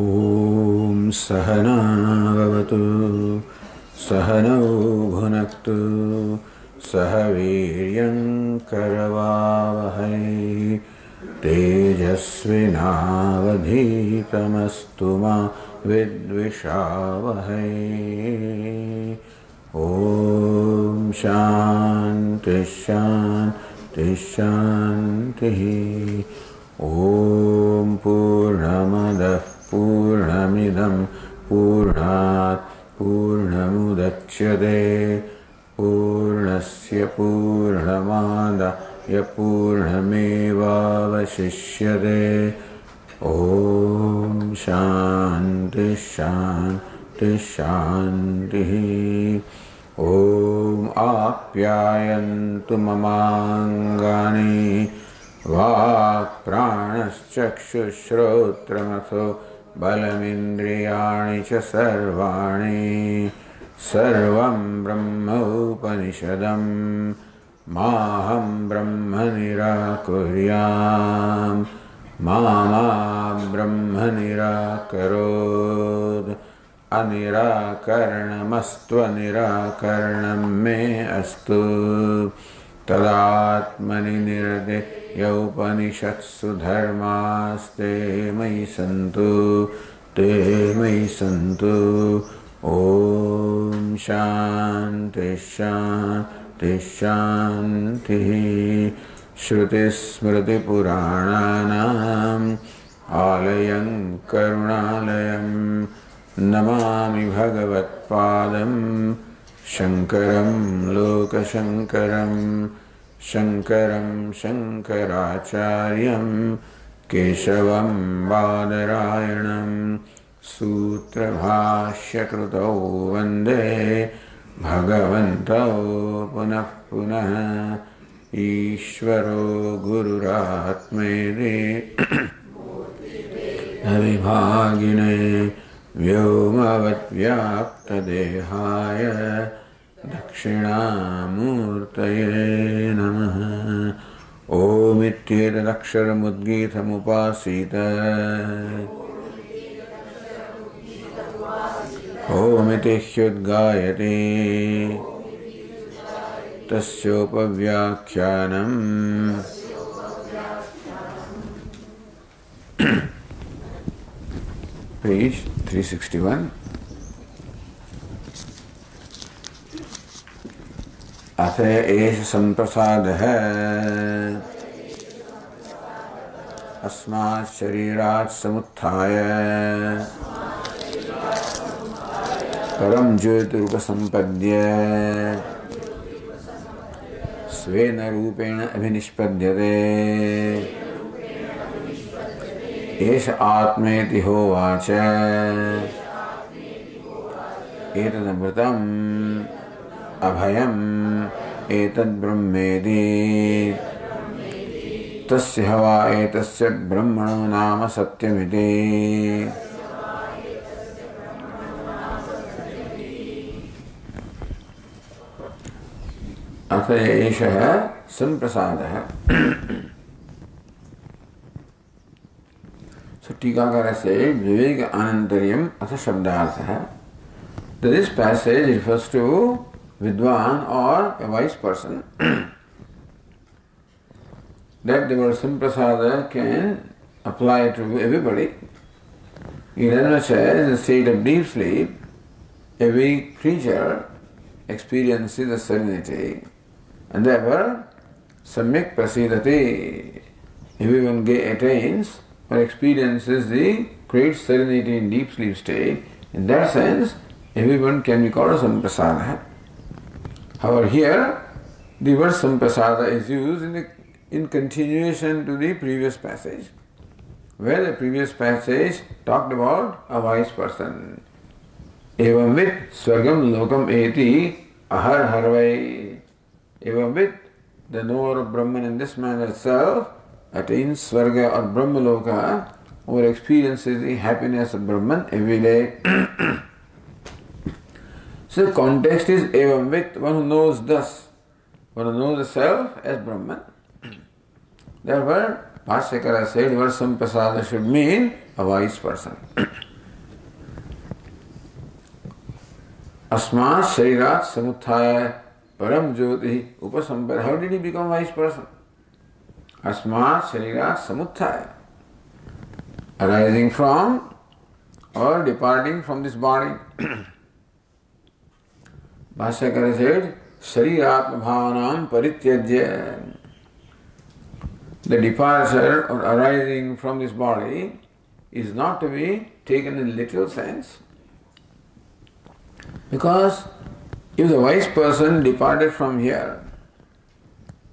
ॐ सहनावतु सहनौ भुनक्तु, सह वीर्यङ्करवावहै तेजस्विनावधीतमस्तु मा विद्विषावहै। ॐ शान्तिः शान्तिः शान्तिः ॐ पूर्णमदः पूर्णमिदं पूर्णात् पूर्णमुदच्यते। पूर्णस्य पूर्णमादाय पूर्णमेवावशिष्यते ॐ शान्तिः शान्तिः ॐ आप्यायन्तु ममाङ्गानि। वाक्प्राणश्चक्षुश्रोत्रमथो बलमिन्द्रियाणि च सर्वाणि सर्वं ब्रह्मोपनिषदं माहं ब्रह्म निराकुर्याम् मा ब्रह्म निराकरोत् अनिराकरणमस्त्वनिराकरणं मे अस्तु। तदात्मनि निर्देयौपनिषत्सु धर्मास्ते मयि सन्तु, ते मयि सन्तु। ॐ शान्तिः शान्तिः शान्तिः। श्रुतिस्मृतिपुराणानाम् आलयं करुणालयं नमामि भगवत्पादं शङ्करं लोकशङ्करं शङ्करं शङ्कराचार्यं केशवं बादरायणं सूत्रभाष्यकृतौ वंदे भगवन्तौ पुनः पुनः ईश्वरो गुरुरात्मेदे अविभागिने व्योमवद्व्याप्तदेहाय दक्षिणामूर्तये नमः। ओमित्येतदक्षरमुद्गीतमुपासीत। ओमिति ह्युद्गायते तस्योपव्याख्यानम् पेज 361 अथ एष सम्प्रसादः। अस्मात् शरीरात् समुत्थाय। परं ज्योतिरुपसम्पद्य स्वेन रूपेण अभिनिष्पद्यते। एष आत्मेति होवाच। एतदमृतम्। अभयम् एतद्ब्रह्मेदि तस्य हवा एतस्य ब्रह्मणो नाम सत्यमिति। अथ एषः सम्प्रसादः। टीकाकारस्य विवेक आनन्तर्यम् अथ शब्दार्थः। This passage refers to Vidwan or a wise person. that the word Samprasada can apply to everybody. Much as in the state of deep sleep, every creature experiences the serenity and therefore Samyak Prasidati. Everyone attains or experiences the great serenity in deep sleep state, in that sense, everyone can be called a samprasada. However, here the word samprasada is used in, continuation to the previous passage, where the previous passage talked about a wise person. Evam vit swargam lokam eti ahar harvai. Evam vit, the knower of Brahman in this manner itself, attains Swarga or Brahmaloka or experiences the happiness of Brahman every day. So context is evam with one who knows thus, one who knows the self as Brahman. Therefore, Bhashyakara said Varsam Prasada should mean a wise person. अस्मात् शरीरात समुत्थाय परम ज्योति उपसंपर how did he become wise person अस्मात् शरीरात समुत्थाय arising from or departing from this body Bhashyakara said, Shariratma Bhavanam Parityajya. The departure or arising from this body is not to be taken in literal sense. Because if the wise person departed from here,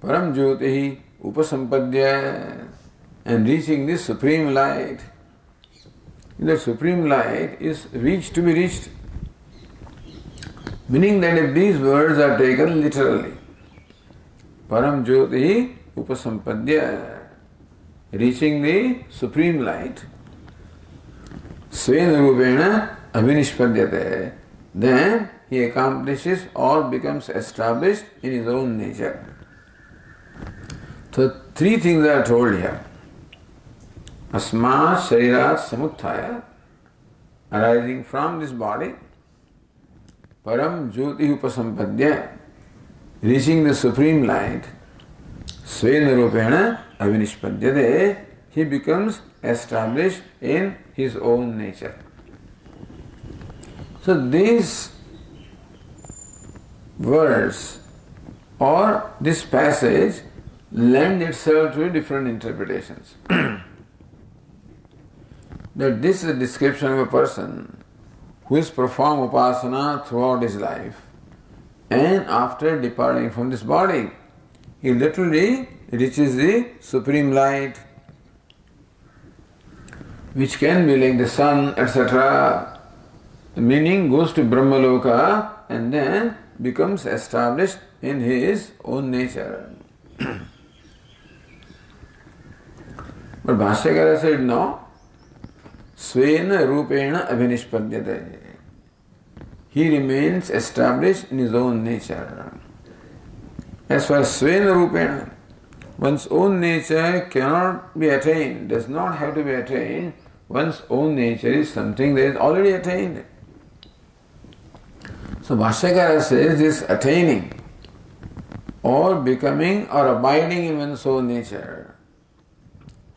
Param Upasampadya and reaching this supreme light, the supreme light is reached to be reached. Meaning that if these words are taken literally, Param Jyoti Upasampadya, reaching the supreme light, Svena Rupena Abhinishpadyate, then he accomplishes or becomes established in his own nature. So three things are told here. Asma Sharirat Samuthaya, arising from this body, Param Jyoti Upasampadya, reaching the supreme light, Svena Rupena Avinishpadyate, he becomes established in his own nature. So these words or this passage lend itself to different interpretations. that this is a description of a person who has performed upasana throughout his life and after departing from this body, he literally reaches the supreme light, which can be like the sun, etc. The meaning goes to Brahmaloka and then becomes established in his own nature. but Bhashyakara said no. Svena Rupena Abhinishpadyate. He remains established in his own nature. As as Svena Rupena, one's own nature cannot be attained, does not have to be attained. One's own nature is something that is already attained. So Bhashyakara says this attaining or becoming or abiding in one's own nature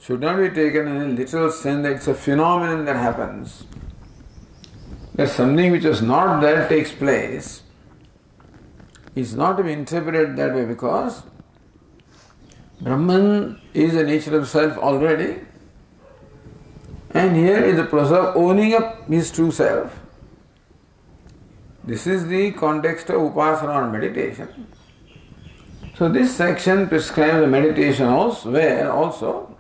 should not be taken in a literal sense that it's a phenomenon that happens. That something which was not there takes place is not to be interpreted that way because Brahman is the nature of self already, and here is the process of owning up his true self. This is the context of upasana or meditation. So this section prescribes a meditation also where also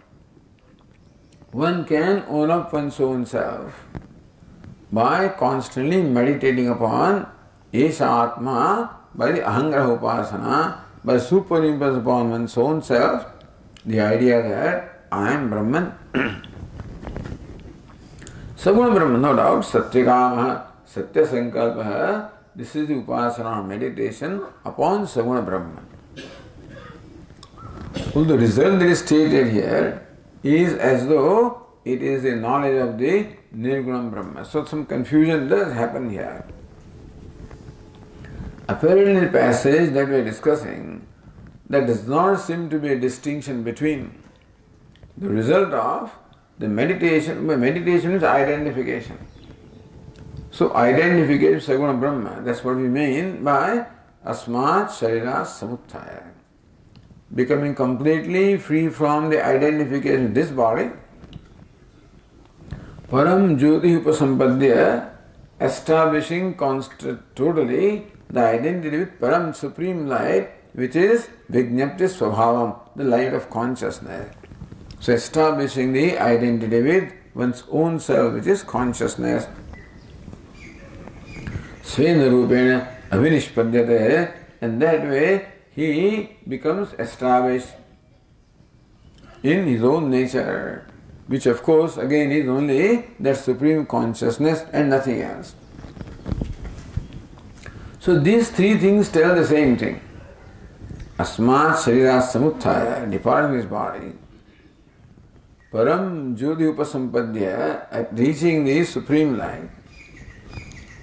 one can own up one's own self by constantly meditating upon Isha Atma by the Ahangraha Upasana, by superimposing upon one's own self the idea that I am Brahman. Saguna Brahman, no doubt, Satyakama, Satya Sankalpa, this is the Upasana meditation upon Saguna Brahman. Well, the result that is stated here is as though it is a knowledge of the Nirgunam Brahma. So some confusion does happen here. Apparently, in the passage that we are discussing, there does not seem to be a distinction between the result of the meditation. Meditation is identification. So, identification with Saguna Brahma, that's what we mean by Asmat Sharira Samuthaya. Becoming completely free from the identification of this body परम ज्योति उपसंपद्य establishing totally the identity with परम supreme light which is विज्ञप्ति स्वभाव the light of consciousness so establishing the identity with one own self which is consciousness स्वयं रूपेण अभिनिष्पद्य and that way he becomes establish in his own nature which of course again is only that supreme consciousness and nothing else. So these three things tell the same thing. Asmat Sharira Samuthaya, departing his body. Param Jyoti Upasampadya, reaching the supreme light.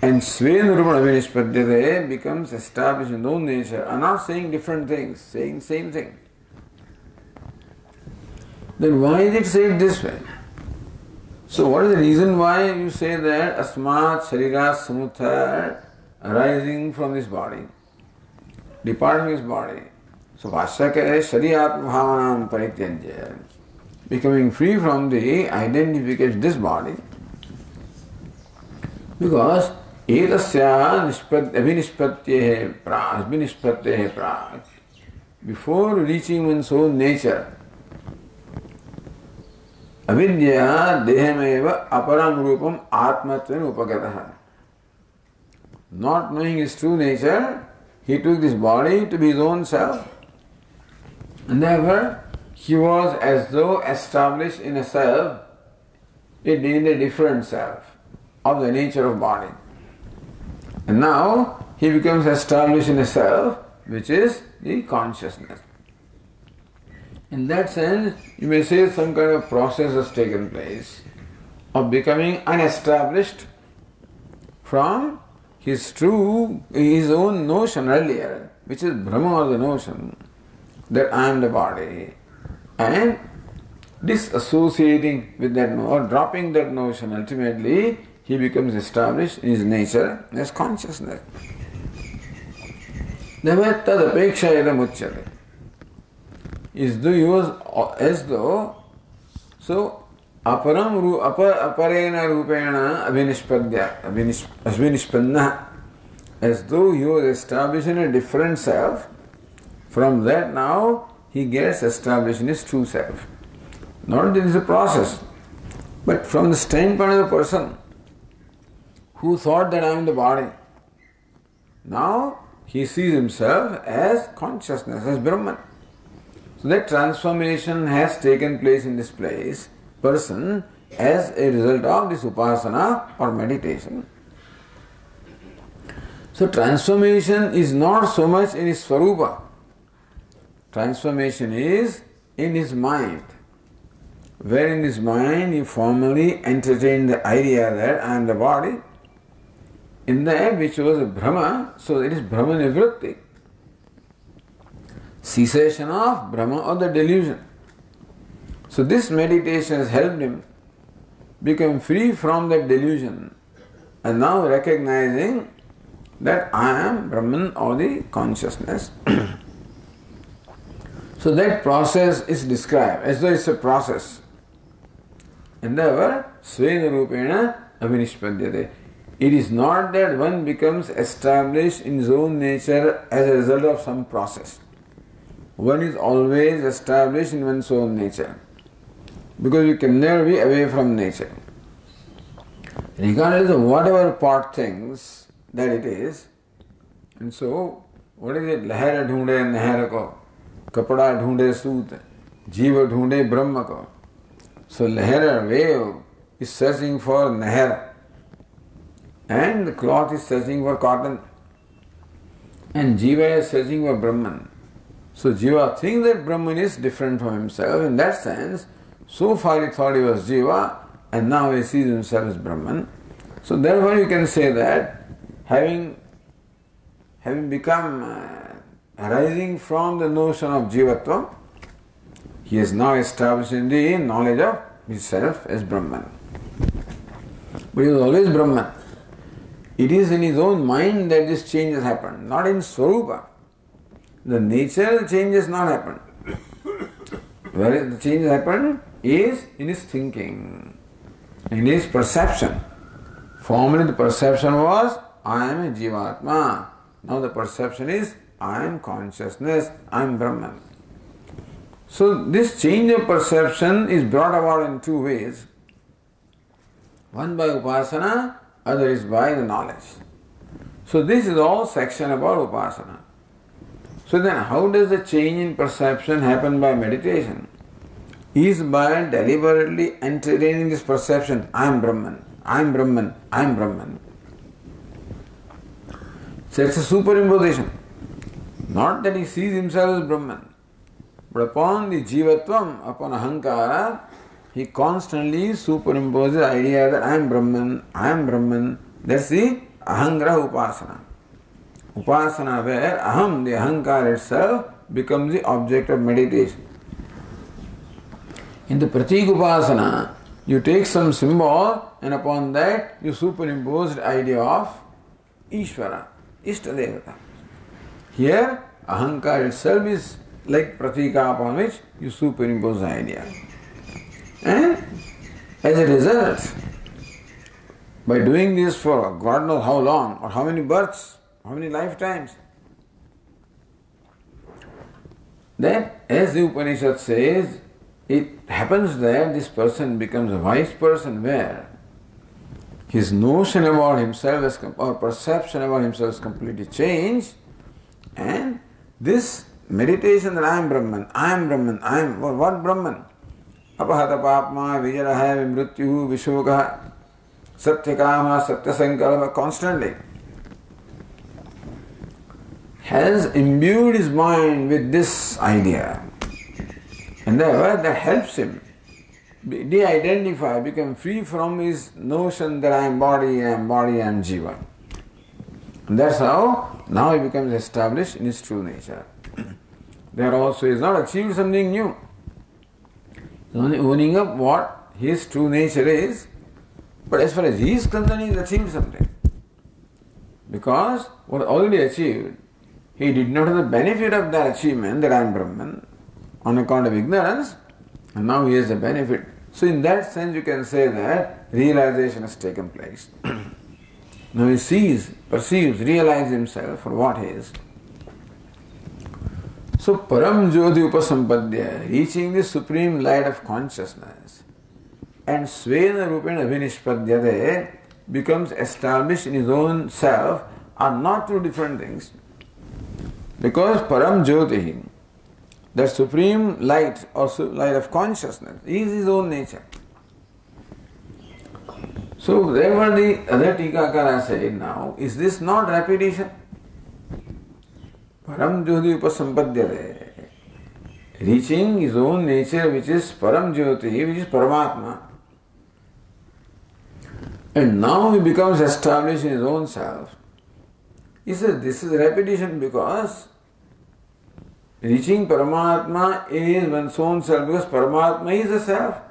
And Svenurupana Vinishpadyate becomes established in own nature, are not saying different things, saying same thing Then why is it said this way? So what is the reason why you say that asmat sharira samutha arising from this body, departing this body? So Vasya is Shariyat Bhavanam Parityajya, becoming free from the identification this body. Because एतस्या निष्पत् अभिनिष्पत्तेः प्राक् अभिनिष्पत्तेः प्राक् before reaching one's own nature अविद्या देहमेव अपरम रूपम आत्मत्वेन उपगतः not knowing his true nature he took this body to be his own self and therefore he was as though established in a self in a different self of the nature of body and now he becomes established in a self which is the consciousness. In that sense, you may say some kind of process has taken place of becoming unestablished from his true, his own notion earlier, which is Bhrama or the notion that I am the body, and disassociating with that or dropping that notion ultimately he becomes established in his nature as consciousness. Idam uchyate. Is though he was uh, as though so aparam ru apar aparena rupena abhinishpadya abhinishpanna as though he was established in a different self. From that now he gets established in his true self. Not that is a process, but from the standpoint of the person who thought that I am the body. Now he sees himself as consciousness, as Brahman. So that transformation has taken place in this place, person, as a result of this upasana or meditation. So transformation is not so much in his swarupa. Transformation is in his mind. Where in his mind he formally entertained the idea that I am the body, in that which was a Bhrama, so it is Bhrama Nivritti. Cessation of Bhrama or the delusion. So this meditation has helped him become free from that delusion and now recognizing that I am Brahman or the consciousness. so that process is described as though it's a process. And Svena Rupena Abhinishpadyate. It is not that one becomes established in his own nature as a result of some process One is always established in one's own nature because you can never be away from nature. Regardless of whatever part things that it is, and so what is it? लहर ढूंढे नहर को कपड़ा ढूंढे सूत जीव ढूंढे ब्रह्म को So लहर wave is searching for नहर and the cloth is searching for cotton, and Jiva is searching for Brahman. so Jiva thinks that Brahman is different from himself. In that sense, so far he thought he was Jiva, and now he sees himself as Brahman. So therefore you can say that having having become uh, arising from the notion of Jivatva, he is now established in the knowledge of himself as Brahman. But he was always Brahman. It is in his own mind that this change has happened, not in Swarupa. The nature change has not happened. Where the change happened is in his thinking, in his perception. Formerly the perception was, I am a Jivatma. Now the perception is, I am consciousness, I am Brahman. So this change of perception is brought about in two ways. One by upasana other is by the knowledge. So this is all section about upasana. So then how does the change in perception happen by meditation? Is by deliberately entertaining this perception, I am Brahman, I am Brahman, I am Brahman. So it's a superimposition. Not that he sees himself as Brahman, but upon the jivatvam, upon ahankara, he constantly superimposes the idea that I am Brahman, I am Brahman. That's the ahangraha upasana. Upasana where aham, the ahankar itself, becomes the object of meditation. In the pratik upasana, you take some symbol and upon that you superimpose the idea of Ishvara, Ishtadevata. Here, ahankar itself is like pratika upon which you superimpose the idea. And as a result, by doing this for God knows how long or how many births, how many lifetimes, then as the Upanishad says, it happens that this person becomes a wise person where his notion about himself is, or perception about himself is completely changed and this meditation that I am Brahman, I am Brahman, I am what Brahman? अपहत पापमा विजय मृत्यु विशोक सत्य काम सत्य संकल्प constantly has imbued his mind with this idea. And therefore that helps him de-identify, become free from his notion that I am body, I am body, I am jiva. And that's how now he becomes established in his true nature. there also has not achieved something new. only owning up what his true nature is, but as far as he is concerned, he has achieved something. Because what already achieved, he did not have the benefit of that achievement that I am Brahman on account of ignorance, and now he has the benefit. So, in that sense, you can say that realization has taken place. now he sees, perceives, realizes himself for what he is. So Param Jyoti Upasampadya, reaching the supreme light of consciousness, and Svena Rupena becomes established in his own self are not two different things. Because Param Jyoti, the supreme light or light of consciousness, is his own nature. So, therefore, the other Tikakara said now, is this not repetition? Param Jyoti Upasampadhyate. Reaching his own nature, which is Param Jyoti, which is Paramatma. And now he becomes established in his own self. He says this is repetition because reaching Paramatma is one's own self because Paramatma is the self.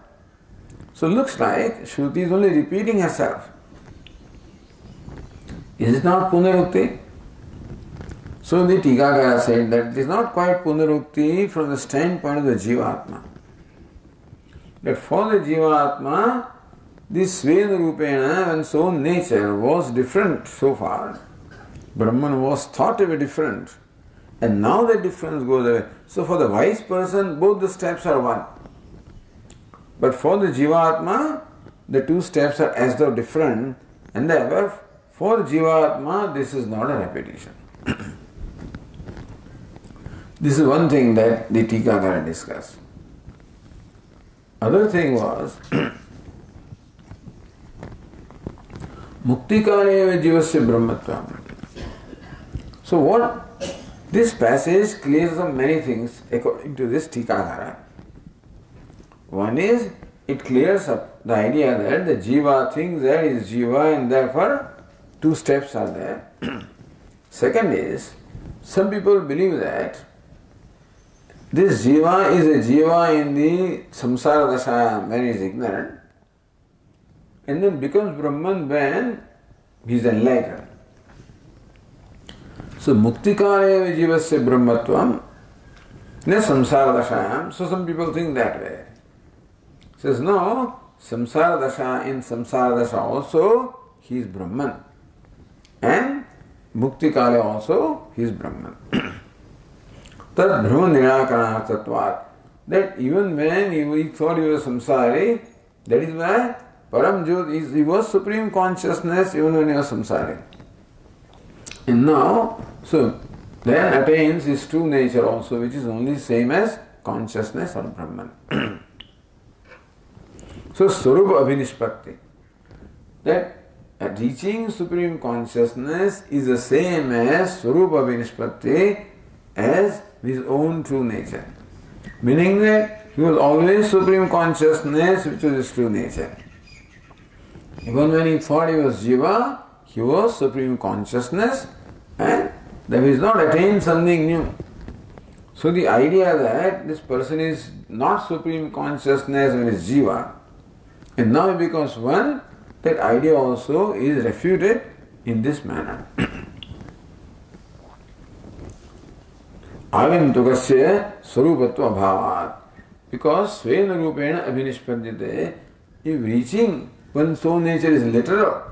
So looks like Shruti is only repeating herself. Is it not Punarukti? So the Tikakara said that it is not quite Punarukti from the standpoint of the Jivatma. That for the Jivatma, this Svena Rupena and so nature was different so far. Brahman was thought to be different. And now the difference goes away. So for the wise person, both the steps are one. But for the Jivatma, the two steps are as though different, and therefore, for the Jivatma, this is not a repetition. This is one thing that the Tikakara discussed. Other thing was Muktikane Jivasya Brahmatvam. So what this passage clears up many things according to this Tikakara. One is it clears up the idea that the Jiva thinks that is Jiva and therefore two steps are there. Second is some people believe that this jiva is a jiva in the samsara dasha when he is ignorant and then becomes Brahman when he is enlightened. सो मुक्ति काल जीव से ब्रह्मत्व ने संसार दशायाम so some people think that they says no संसार दशा in संसार दशा also he is Brahman and मुक्ति काल ऑल्सो ही इज़ ब्रह्मन तद भ्रम निराकरणार्थत्वात् that even when you thought you were संसारी दैट इज़ व्हाई परम ज्योति is you were supreme consciousness even when you are संसारी And now, so then attains his true nature also, which is only same as consciousness or Brahman. so Swarupa Abhinishpatti. That reaching supreme consciousness is the same as Swarupa Abhinishpatti as his own true nature. Meaning that he was always supreme consciousness, which was his true nature. Even when he thought he was Jiva, he was supreme consciousness and that he has not attained something new. So the idea that this person is not supreme consciousness when it's jiva, and now he becomes one, that idea also is refuted in this manner. आगंतुकस्य स्वरूपत्व अभावात् because Svena Rupena Abhinishpadyate, if reaching one's own nature is literal,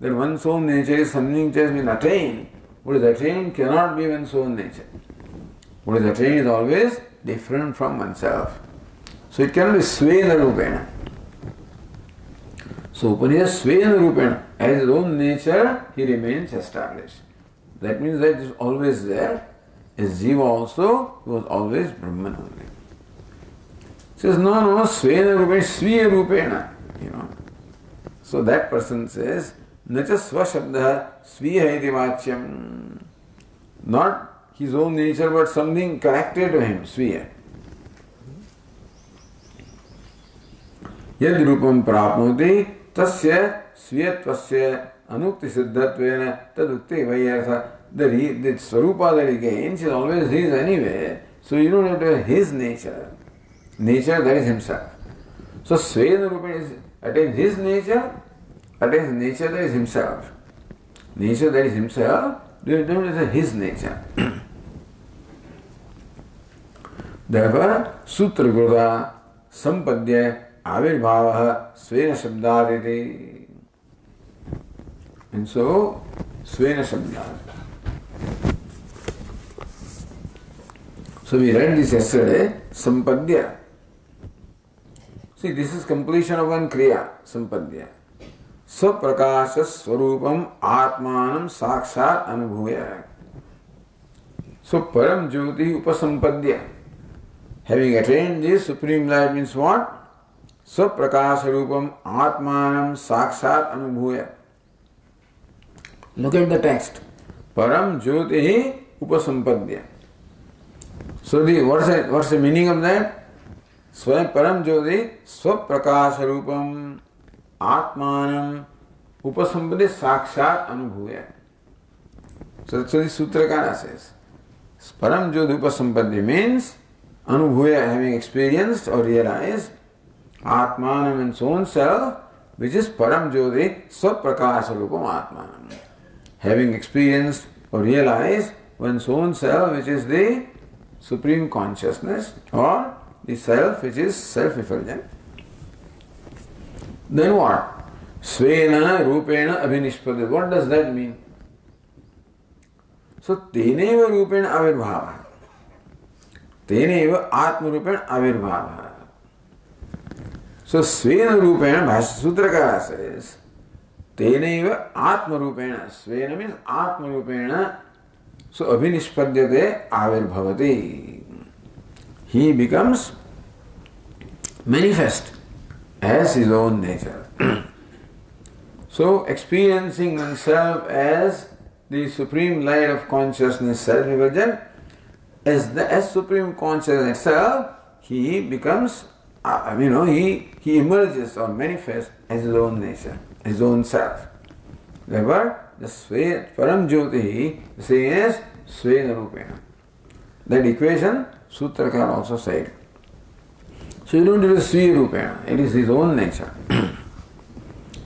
that one's own nature is something which has been attained, what is attained cannot be one's own nature. What is attained is always different from oneself. So it cannot be Svena Rupena. So Upanishad Svena Rupena, as his own nature, he remains established. That means that is always there. As Jiva also, he was always Brahman only. Says, no, no, Svena Rupena, Sviya Rupena. You know. So that person says, न स्वीय इति वाच्यम। Not his own nature but something connected to him स्वीय यदि प्राप्त तस्य स्वीयत्वस्य अनुक्ति सिद्धत्वेन तदुक्ते वैयर्थ दरी this always his anyway so you know not his nature nature that so Sven is attain his nature attains nature that is himself nature that is himself don't have his nature therefore sutra gurva sampadya आविर्भाव स्वेन शब्दादिति and so swena shabdat so we read this yesterday sampadya see this is completion of one kriya sampadya स्वप्रकाश स्वरूपम आत्मान साक्षात अनुभूय। सो परम ज्योति उपसंपद्य having attained this supreme light means what? स्वप्रकाश रूपम आत्मान साक्षात अनुभूय। लुक एट द टेक्स्ट परम ज्योति ही उपसंपद्य so the what's what's the meaning of that स्वयं परम ज्योति स्वप्रकाश रूपम आत्मान उपसंपदे साक्षात अनुभूय सरस्वती सूत्र सूत्रकार says परम जो उपसंपदे मीन्स अनुभूय हैविंग एक्सपीरियंस्ड और रियलाइज़ आत्मान in Son self which is परम ज्योति, स्वप्रकाश रूपम आत्मान। Having experience or realize one Son self which is the supreme consciousness or the self which is self effulgent Then what? Svena rupena abhinispade. What does that mean? So teneva rupena avirbhava. Teneva atma rupena avirbhava. So svena rupena Bhasutrakara says तेनैव आत्मरूपेण स्वेन means आत्मरूपेण so अभिनिष्पद्यते आविर्भवति he becomes manifest as his own nature. so experiencing oneself as the supreme light of consciousness, self-emergent, as the as supreme consciousness itself, he becomes uh, you know, he, he emerges or manifests as his own nature, his own self. Therefore, the Sve, Param Jyoti, as Svena Rupena. That equation, Sutrakar also said. So you don't do the Svi it is his own nature.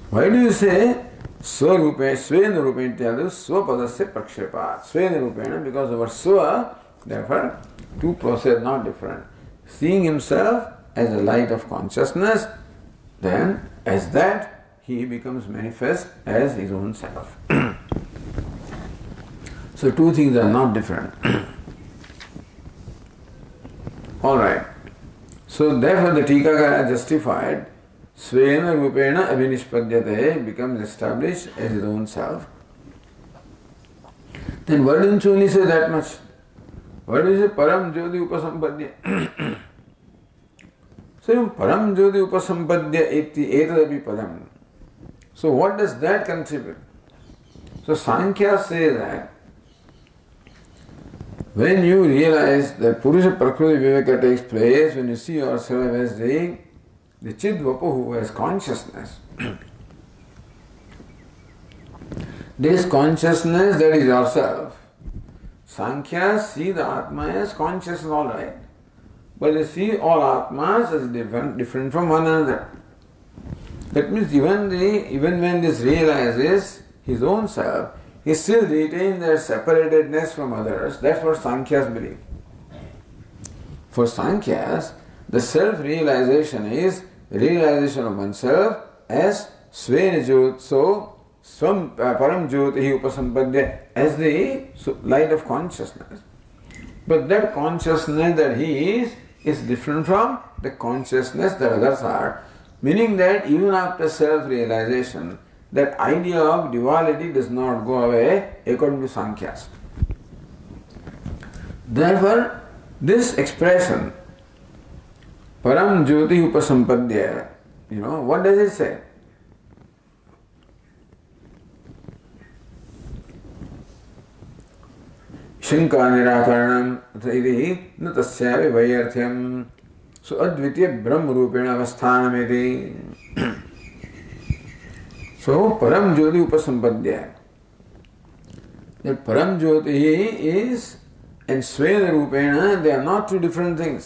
Why do you say Swarupe, Svena Rupena ityadu Swapadasya Rupena, because our Swa, therefore, two process not different. Seeing himself as a light of consciousness, then as that he becomes manifest as his own self. so two things are not different. Alright. So therefore the Tikakara justified Svena Rupena Abhinishpadyate becomes established as his own self. Then why didn't you only say that much? Why do you say Param Jyoti Upasampadya? So param jyoti upasampadya iti etadapi padam. So what does that contribute? So Sankhya says that when you realize that Purusha Prakriti Viveka takes place, when you see yourself as the, the Chidvapu who has consciousness, This consciousness that is yourself. Sankhya see the Atma as consciousness, all right. But they see all Atmas as different, different from one another. That means even, the, even when this realizes his own self, he still retains their separatedness from others. That's what Sankhyas believe. For Sankhyas, the self realization is realization of oneself as Svenajut, so Swam uh, Param Jyoti Upasampadya as the light of consciousness. But that consciousness that he is is different from the consciousness that others are. Meaning that even after self realization, that idea of duality does not go away according to Sankhyas. Therefore, this expression, Param Jyoti Upasampadya, you know, what does it say? शंका निराकरण इति न तस्यापि वैयर्थ्यम् सो अद्वितीय ब्रह्म रूपेण अवस्थान सो परम ज्योति उपसंपद्य है परम ज्योति इज़ एंड स्वेन रूपेण they are not two different things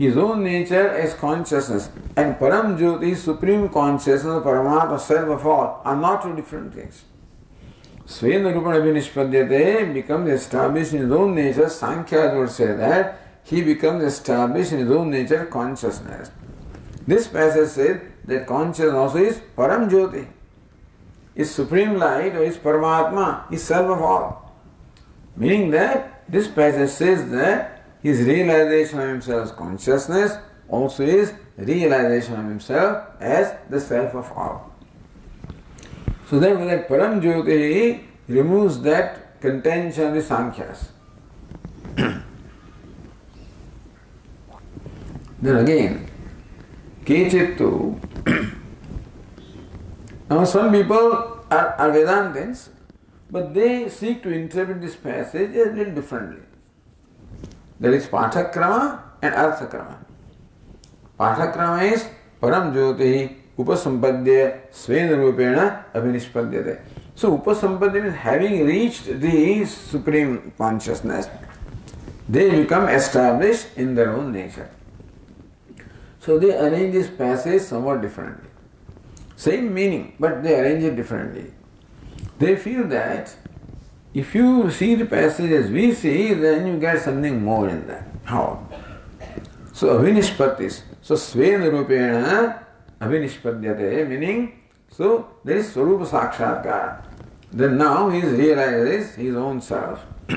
his own nature is consciousness and परम ज्योति सुप्रीम कॉन्शियसनेस परमात्मा self of all are not two different things स्वेन रूपेण भी निष्पद्यते becomes establish in own nature Sankhya से that He becomes established in his own nature, consciousness. This passage says that consciousness also is Param Jyoti. Is supreme light or is Paramatma, is self of all. Meaning that this passage says that his realization of himself as consciousness also is realization of himself as the self of all. So then that Param Jyoti removes that contention of the Sankhyas. Then again, Kechittu. Now, some people are, are Vedantins, but they seek to interpret this passage a little differently. There is Pathakrama and Arthakrama. Pathakrama is Param Jyoti Upasampadya Svena Rupena Abhinishpadyate. So, Upasampadya means having reached the Supreme Consciousness, they become established in their own nature. So they arrange this passage somewhat differently. Same meaning, but they arrange it differently. They feel that if you see the passage as we see, then you get something more in that. How? So avinishpatis. So svena rupena avinishpadyate, meaning so there is Swarupa Sakshatkar. Then now he realizes his own self.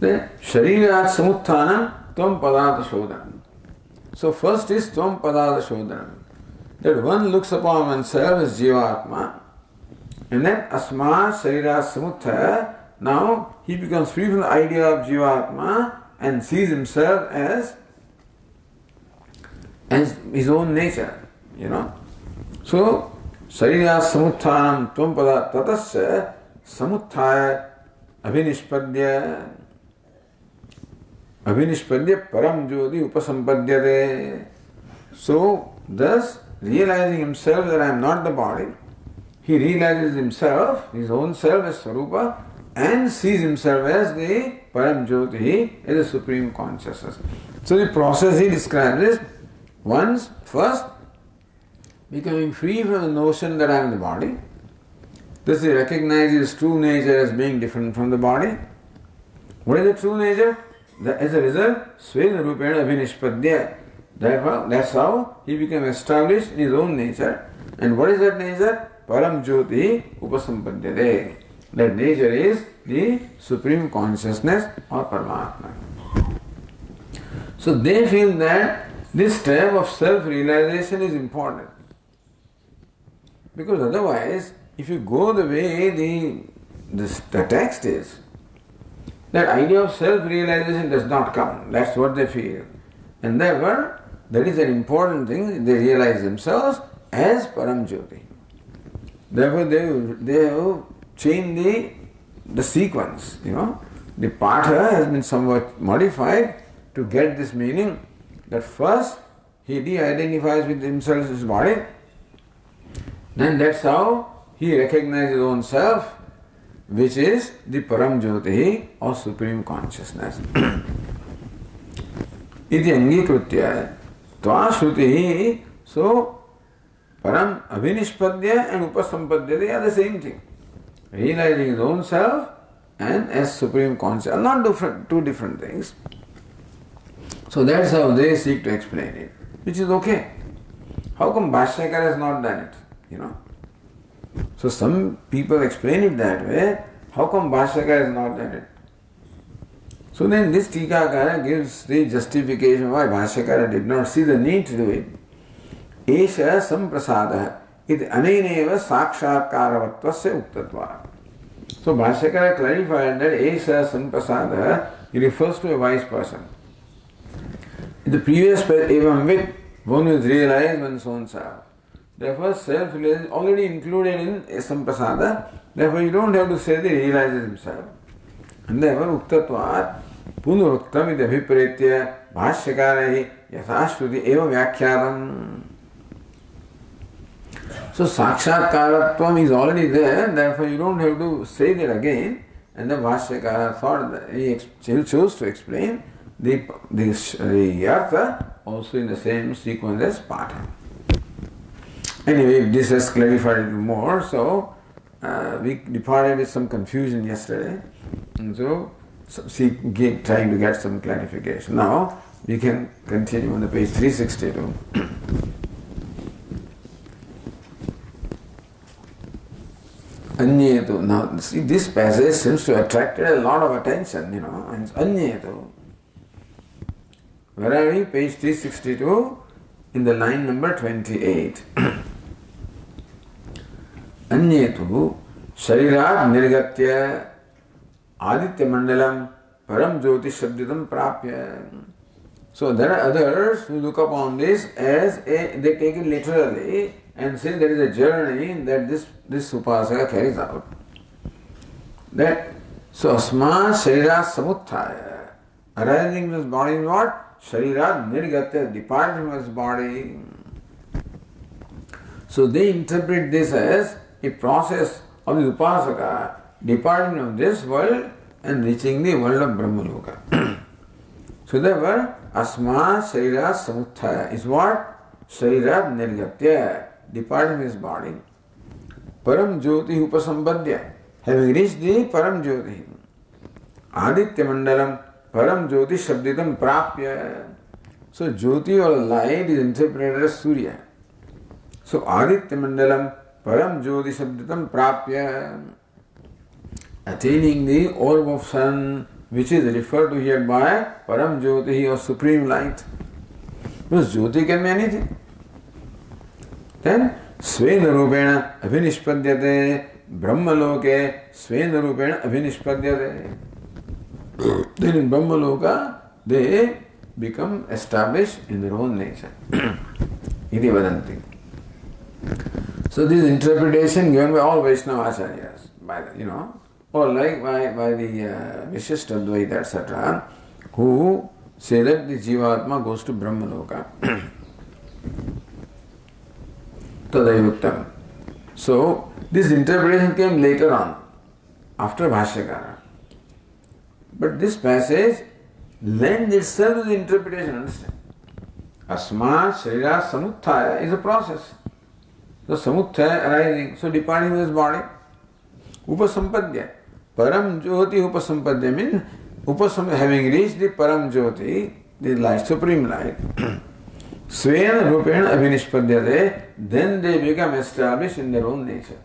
then Sharirat Samutthana Tvam Padartha Shodhanam. So first is Tvam Shodhanam. That one looks upon oneself as Jivatma and then Asma Sarira Samutthaya. Now he becomes free from the idea of Jivatma and sees himself as as his own nature, you know. So Sarira Samuthanam Tvam Padartha Tatasya Samuthaya Abhinishpadya Avinispandya Param Jyoti Upasampadyate. So, thus realizing himself that I am not the body, he realizes himself, his own self as Swarupa, and sees himself as the Param Jyoti, as the Supreme Consciousness. So, the process he describes is once, first, becoming free from the notion that I am the body. Thus, he recognizes true nature as being different from the body. What is the true nature? As a result, Svena Rupena Abhinishpadya. Therefore, that's how he became established in his own nature. And what is that nature? Param Jyoti Upasampadhyate. That nature is the supreme consciousness or Paramatma. So they feel that this step of self realization is important. Because otherwise, if you go the way the, the, the text is, that idea of self realization does not come. That's what they feel. And therefore, that is an important thing. They realize themselves as Param Jyoti. Therefore, they, they have changed the, the sequence. You know, the Patha has been somewhat modified to get this meaning that first he de identifies with himself as his body, then that's how he recognizes his own self, which is the Param Jyoti or Supreme Consciousness. इति अंगीकृत्य त्वाश्रुति so परम अभिनिष्पद्य and उपसंपद्य they are the same thing realizing is own self and as supreme conscious not different two different things so that's how they seek to explain it which is okay how come भाष्यकर has not done it you know so some people explain it that way how come Bhashyakar has not done it So then this Tikakara gives the justification why Bhashyakara did not see the need to do it. Esha samprasada iti aneneva sakshatkaravasya uktatva. So Bhashyakara clarified that Esha samprasada he refers to a wise person. In the previous evam with one is realized one's own self. Therefore, self-realization already included in Samprasada. Therefore, you don't have to say that he realizes himself. And therefore, Uktatvat पुनरुक्तम अभिप्रेत्य भाष्यकार eva यथाश्रुति So व्याख्यातम is already there, already there therefore you don't have to say that again and the भाष्यकार thought he he chose to explain the this the earth also in the same sequence as pattern Anyway, this has clarified more, so uh, we departed with some confusion yesterday. And so seek, get, trying to get some clarification. Now we can continue on the page 362. Anyetu. Now, see, this passage seems to attract a lot of attention, you know, and Anyetu. Where are we? Page 362 in the line number 28. Sharirat Nirgatya Aditya Mandalam Param Jyoti Shabditam Prapya. So there are others who look upon this as a, they take it literally and say there is a journey that this, this Upasaka carries out. That so Asma Sharira Samuthaya arising from this body is what? Sharira Nirgatya departing from this body. So they interpret this as a process of the Upasaka departing from this world and reaching the world of Brahmaloka. so therefore, Asma Sharira Samuthaya is what? Sharira Nirgatya, departing his body. Param Jyoti Upasambadya, having reached the Param Jyoti. Aditya Mandalam, Param Jyoti Shabditam Prapya. So Jyoti or light is interpreted as Surya. So Aditya Mandalam, Param Jyoti Shabditam Prapya. attaining the orb of sun, which is referred to here by Param Jyoti or supreme light. Because Jyoti can be anything. Then स्वेन रूपेण अभिनिष्पद्यते ब्रह्मलोके स्वेन रूपेण अभिनिष्पद्यते then in brahmaloka they become established in their own nature iti vadanti so this interpretation given by all vaishnava acharyas by the, you know or like by, by the uh, Vishishta Dvaita, etc., who say that the Jivatma goes to Brahmaloka. Tadayuktam. So, this interpretation came later on, after Bhashyakara. But this passage lends itself to the interpretation, understand? Asma Sharira Samuthaya is a process. So Samuthaya arising, so departing this body, Upasampadya. Param Jyoti Upasampadya means Upasam having reached the Param Jyoti, the light, supreme light, Svena Rupena Abhinishpadyate, then they become established in their own nature.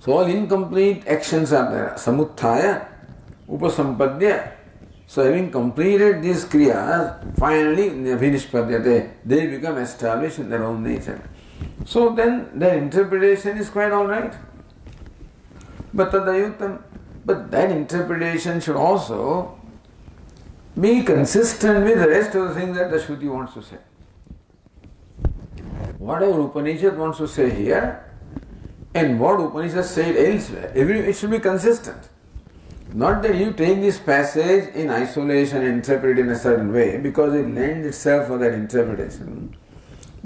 So all incomplete actions are there. Samuthaya, Upasampadya. So having completed these kriyas, finally Abhinishpadyate, they become established in their own nature. So then their interpretation is quite alright. But but that interpretation should also be consistent with the rest of the things that the Shruti wants to say. Whatever Upanishad wants to say here, and what Upanishad said elsewhere, it should be consistent. Not that you take this passage in isolation and interpret it in a certain way because it lends itself for that interpretation.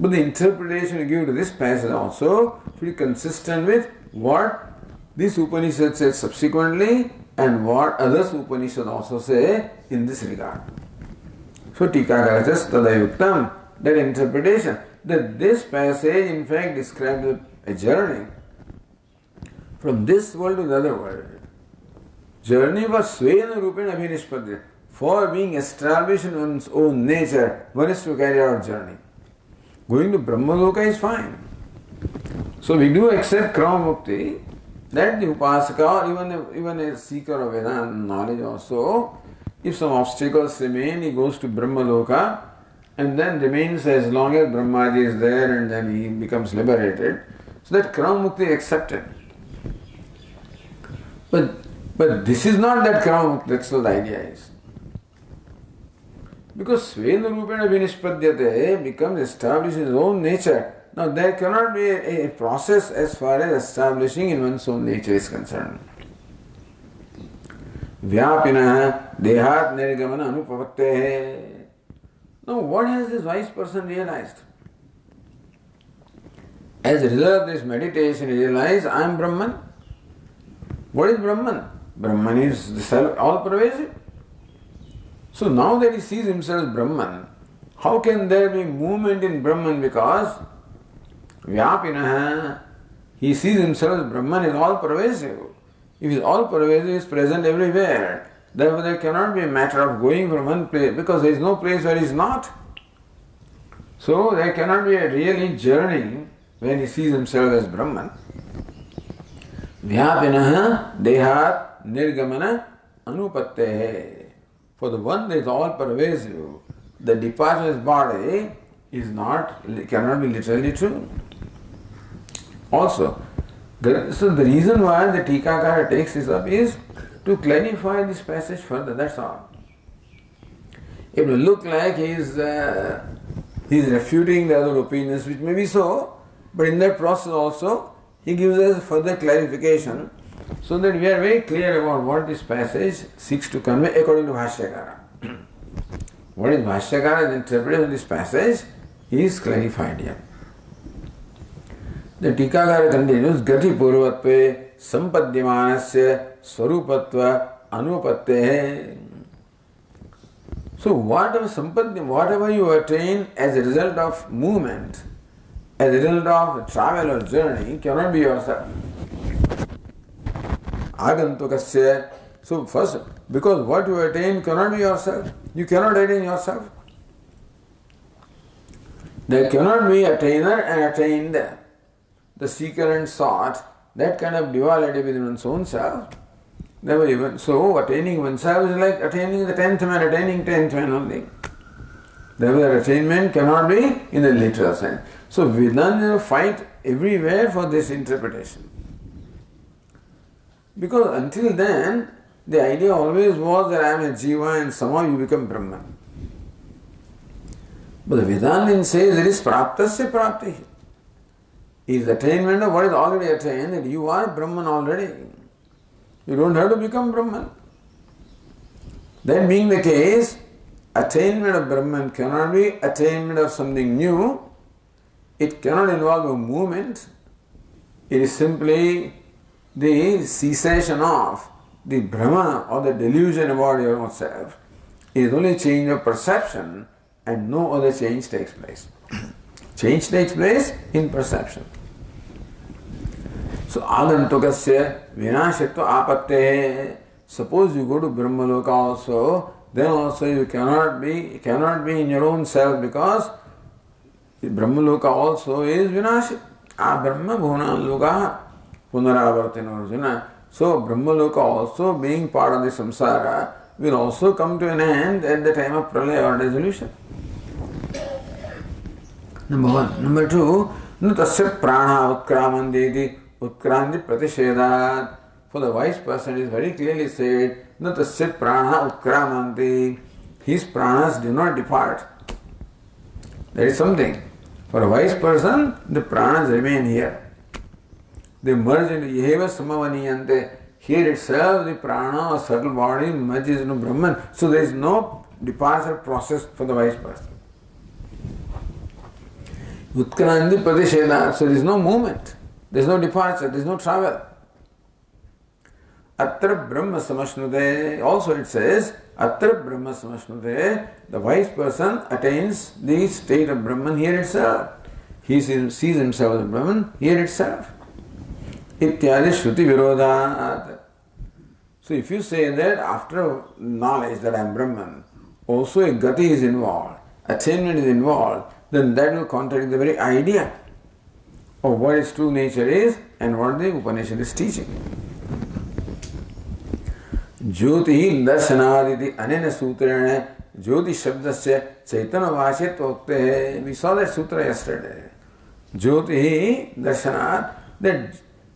But the interpretation you give to this passage also should be consistent with what this Upanishad said subsequently and what others Upanishad also say in this regard. So Tikakara says Tadayuktam, that interpretation, that this passage in fact describes a journey from this world to the other world. Journey was Svena Rupena Abhinishpadya. For being established in one's own nature, one is to carry out journey. Going to Brahmaloka is fine. So we do accept Krama Mukti, that the Upasaka or even a, even a seeker of Vedanta knowledge also, if some obstacles remain, he goes to Brahmaloka and then remains as long as Brahmaji is there and then he becomes liberated. So that Krama Mukti accepted. But but this is not that Krama Mukti, that's what the idea is. Because Svena Rupena Vinishpadyate becomes established in his own nature. Now there cannot be a, a process as far as establishing in one's own nature is concerned. Vyapina dehat nirgamana anupavatte. Now what has this wise person realized? As a result of this meditation, he realized I am Brahman. What is Brahman? Brahman is the self all pervasive. So now that he sees himself Brahman, how can there be movement in Brahman? Because Vyapina, he sees himself Brahman is all pervasive. If he is all pervasive, he is present everywhere. Therefore, there cannot be a matter of going from one place because there is no place where he is not. So, there cannot be a really journey when he sees himself as Brahman. Vyapina dehat nirgamana anupatte. For the one that is all pervasive, the his body is not cannot be literally true. Also, the, so the reason why the Tikakara takes this up is to clarify this passage further. That's all. It will look like he is uh, he is refuting the other opinions, which may be so, but in that process also he gives us further clarification so that we are very clear about what this passage seeks to convey according to Bhashyakara. what is Bhashyakara's interpretation of this passage is clarified here. The Tikakara continues, Gati Purvatve Sampadyamanasya Swarupatva Anupatte. So whatever sampadyam, whatever you attain as a result of movement, as a result of travel or journey, cannot be yourself. Agantukasya. So first, because what you attain cannot be yourself. You cannot attain yourself. There cannot be attainer and attained. The seeker and sought, that kind of duality within one's own self. Never even so attaining oneself is like attaining the tenth man, attaining tenth man only. Therefore, attainment cannot be in the literal sense. So Vedanta fight everywhere for this interpretation. Because until then, the idea always was that I am a jiva and somehow you become Brahman. But the Vedantin says there is praptasya prapti. Is attainment of what is already attained, that you are Brahman already. You don't have to become Brahman. That being the case, attainment of Brahman cannot be attainment of something new. It cannot involve a movement. It is simply the cessation of the Bhrama or the delusion about your own self. is only change of perception and no other change takes place. change takes place in perception. So agantukasya vinashatva apatte. Suppose you go to Brahmaloka also, then also you cannot be cannot be in your own self because the Brahmaloka also is vinashit. Ah Brahma bhuna loka punaravartina arjuna. So Brahmaloka also being part of the samsara will also come to an end at the time of pralaya or dissolution. Number one. Number two, न तस्य प्राण उत्क्रामन्ति उत्क्रांति प्रतिषेधात् For the wise person is very clearly said, न तस्य प्राण उत्क्रामन्ति His pranas do not depart. There is something. For a wise person, the pranas remain here. They merge into Yeva Samavaniyante. Here itself, the prana, or subtle body, merges into Brahman. So there is no departure process for the vice person. Utkanandi Pratisheda, so there is no movement, there is no departure, there is no travel. अत्र ब्रह्म समश्नुते also it says अत्र ब्रह्म समश्नुते the wise person attains the state of Brahman here itself he sees himself as Brahman here itself. इत्यादि श्रुति विरोधा so if you say that after knowledge that I am Brahman also a गति is involve attainment is involve then that will contradict the very idea of what is true nature is and what the Upanishad is teaching ज्योति दर्शनादिति अनेन सूत्रेण ज्योति शब्द से चैतन वाचे तो सूत्र यस्टरडे ज्योति दर्शनाथ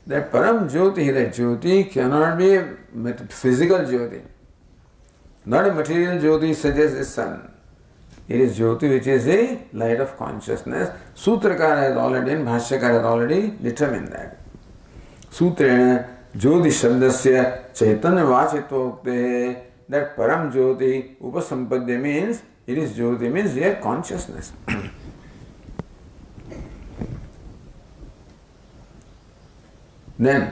दैट परम ज्योति दैट ज्योति cannot be physical Jyoti not a material jyoti such as the sun it is jyoti which is a light of consciousness sutrakara has already and bhashyakara has already determined that sutrena ज्योति शब्द से चैतन्य वाचित्वोक्ते that param jyoti upasampadya means it is jyoti means their consciousness नैन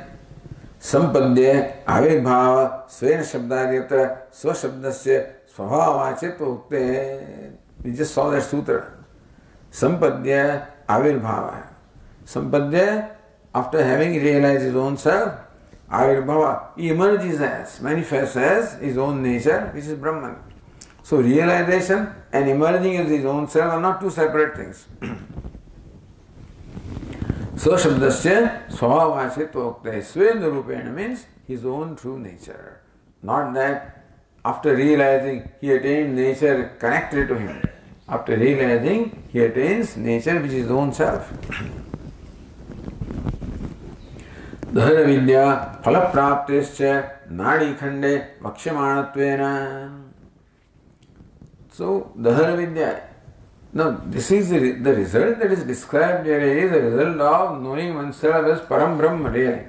संपद्य आविर्भाव स्वयं शब्दार्यत स्वशब्द स्वभाववाचित्व उक्ते we just saw Saud सूत्र। संपद्य आविर्भाव है। संपद्य after having realize is own self आविर्भाव emerge is as manifest as is own nature which is Brahman so realization and emerging is is own self are not two separate things स्वशब्द से स्वभाव से तो स्वयं रूपेण means his own true nature not that after realizing he attain nature connected to him after realizing he attains nature which is own self धन विद्या फल प्राप्त नाड़ी खंडे वक्ष्यमाण सो दहन विद्या now this is the, the result that is described here is the result of knowing oneself as param brahma really.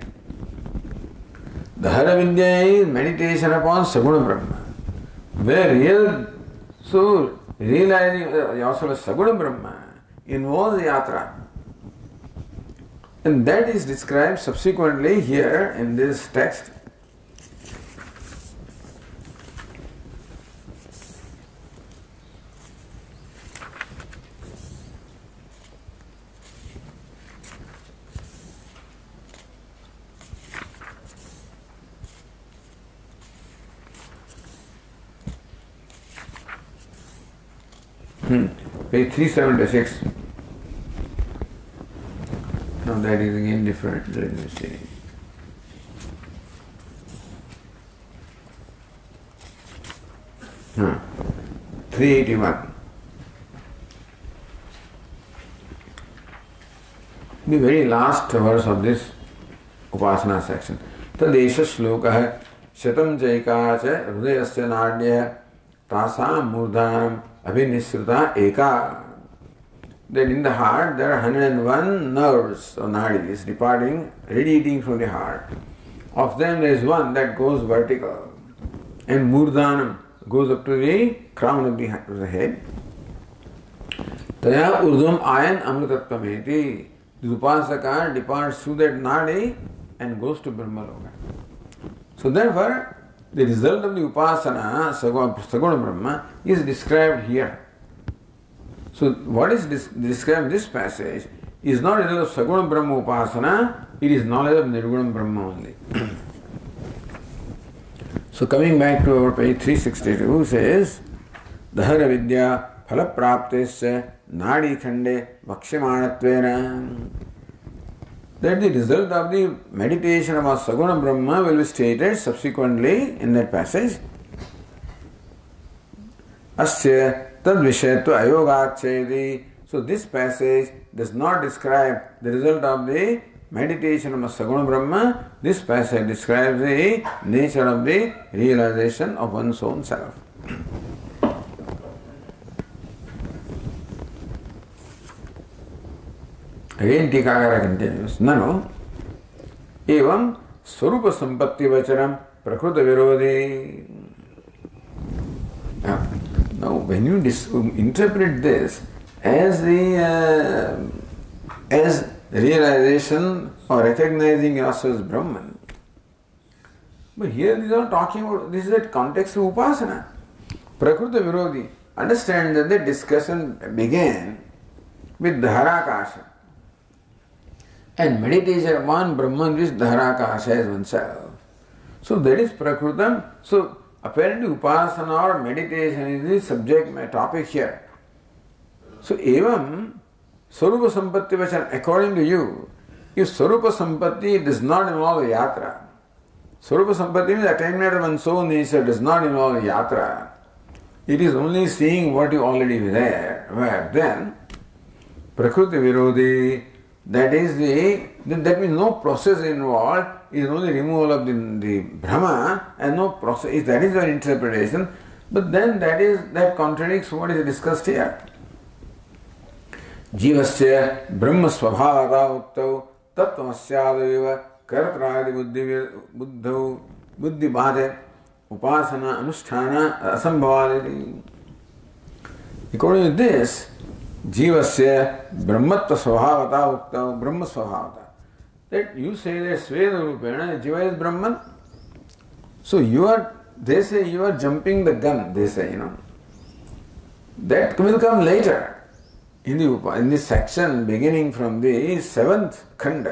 Dahara vidya is meditation upon saguna brahma. Where real so realizing uh, yourself as saguna brahma involves the yatra. And that is described subsequently here in this text. Page 376. Now that is again different. Let me see. Hmm. 381. The very last verse of this उपासना section तदेश श्लोक है शतम जैका च हृदय से नाड्य तासा मूर्धान अभिनिश्रुता एका that in the heart there are 101 nerves or nadis departing, radiating from the heart. Of them there is one that goes vertical, and Murdhanam goes up to the crown of the, of the head. Taya urdhvam ayan amritatvameti. The upasaka departs through that nadi and goes to Brahmaloka. So therefore, the result of the upasana, Saguna Brahma, is described here. So, what is this, described in this passage is not result of Saguna Brahma Upasana, it is knowledge of Nirguna Brahma only. so, coming back to our page 362, says, Dahara Vidya Phala Praptesya Nadi Khande Vakshamanattvena. That the result of the meditation about Saguna Brahma will be stated subsequently in that passage. Asya Tad Vishayatva. So this passage does not describe the result of the meditation of Saguna Brahma. This passage describes the nature of the realization of one's own self. Again Tikakara continues. Nano एवं स्वरूप संपत्ति वचनम प्रकृत विरोधी Now, when you dis- interpret this as the uh, as realization or recognizing yourself as Brahman. But here these are talking about this is the context of upasana. Prakruta Virodhi. Understand that the discussion began with Dharakasha. And meditation upon Brahman with Dharakasha as oneself. So that is Prakrutam. So apparently upasana or meditation is the subject my topic here. So evam Swarupa Sampatti Vachan, according to you, if Swarupa Sampatti does not involve yatra, Swarupa Sampatti means attainment of one's own nature does not involve yatra. It is only seeing what is already were there. Where then, Prakruti Virodhi, That is the, that means no process involved, is only removal of the, the Bhrama and no process. If That is your interpretation. But then that is, that contradicts what is discussed here. जीवस्य ब्रह्मस्वभावादावुत्तौ तत्त्वमस्यादेव कर्त्रादिबुद्धि बुद्धौ बुद्धिबाधे उपासना अनुष्ठान असम्भवादिति According to this, जीव से ब्रह्मत्व स्वभावता उक्त ब्रह्म स्वभावता that you से स्वेद रूपेण जीव is Brahma so you are they say you are jumping the gun they say you know that will come later in the in the section beginning from the seventh खंड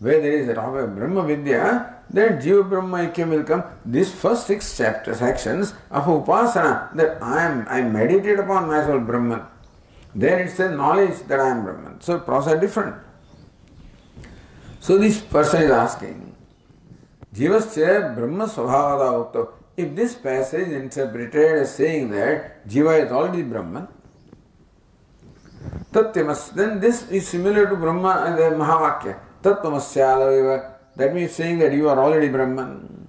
वे there is Rao A Brahma Vidya that जीव ब्रह्म ऐक्य will come this first six chapter section of Upasana that I am I meditate upon my soul Brahman Then it's a knowledge that I am Brahman. So process different. So this person is asking, Jivasya Brahma Svabhavada Ukta. If this passage is interpreted as saying that Jiva is already Brahman, Tatyamas, then this is similar to Brahma and the Mahavakya. Tattvamasyalaveva. That means saying that you are already Brahman.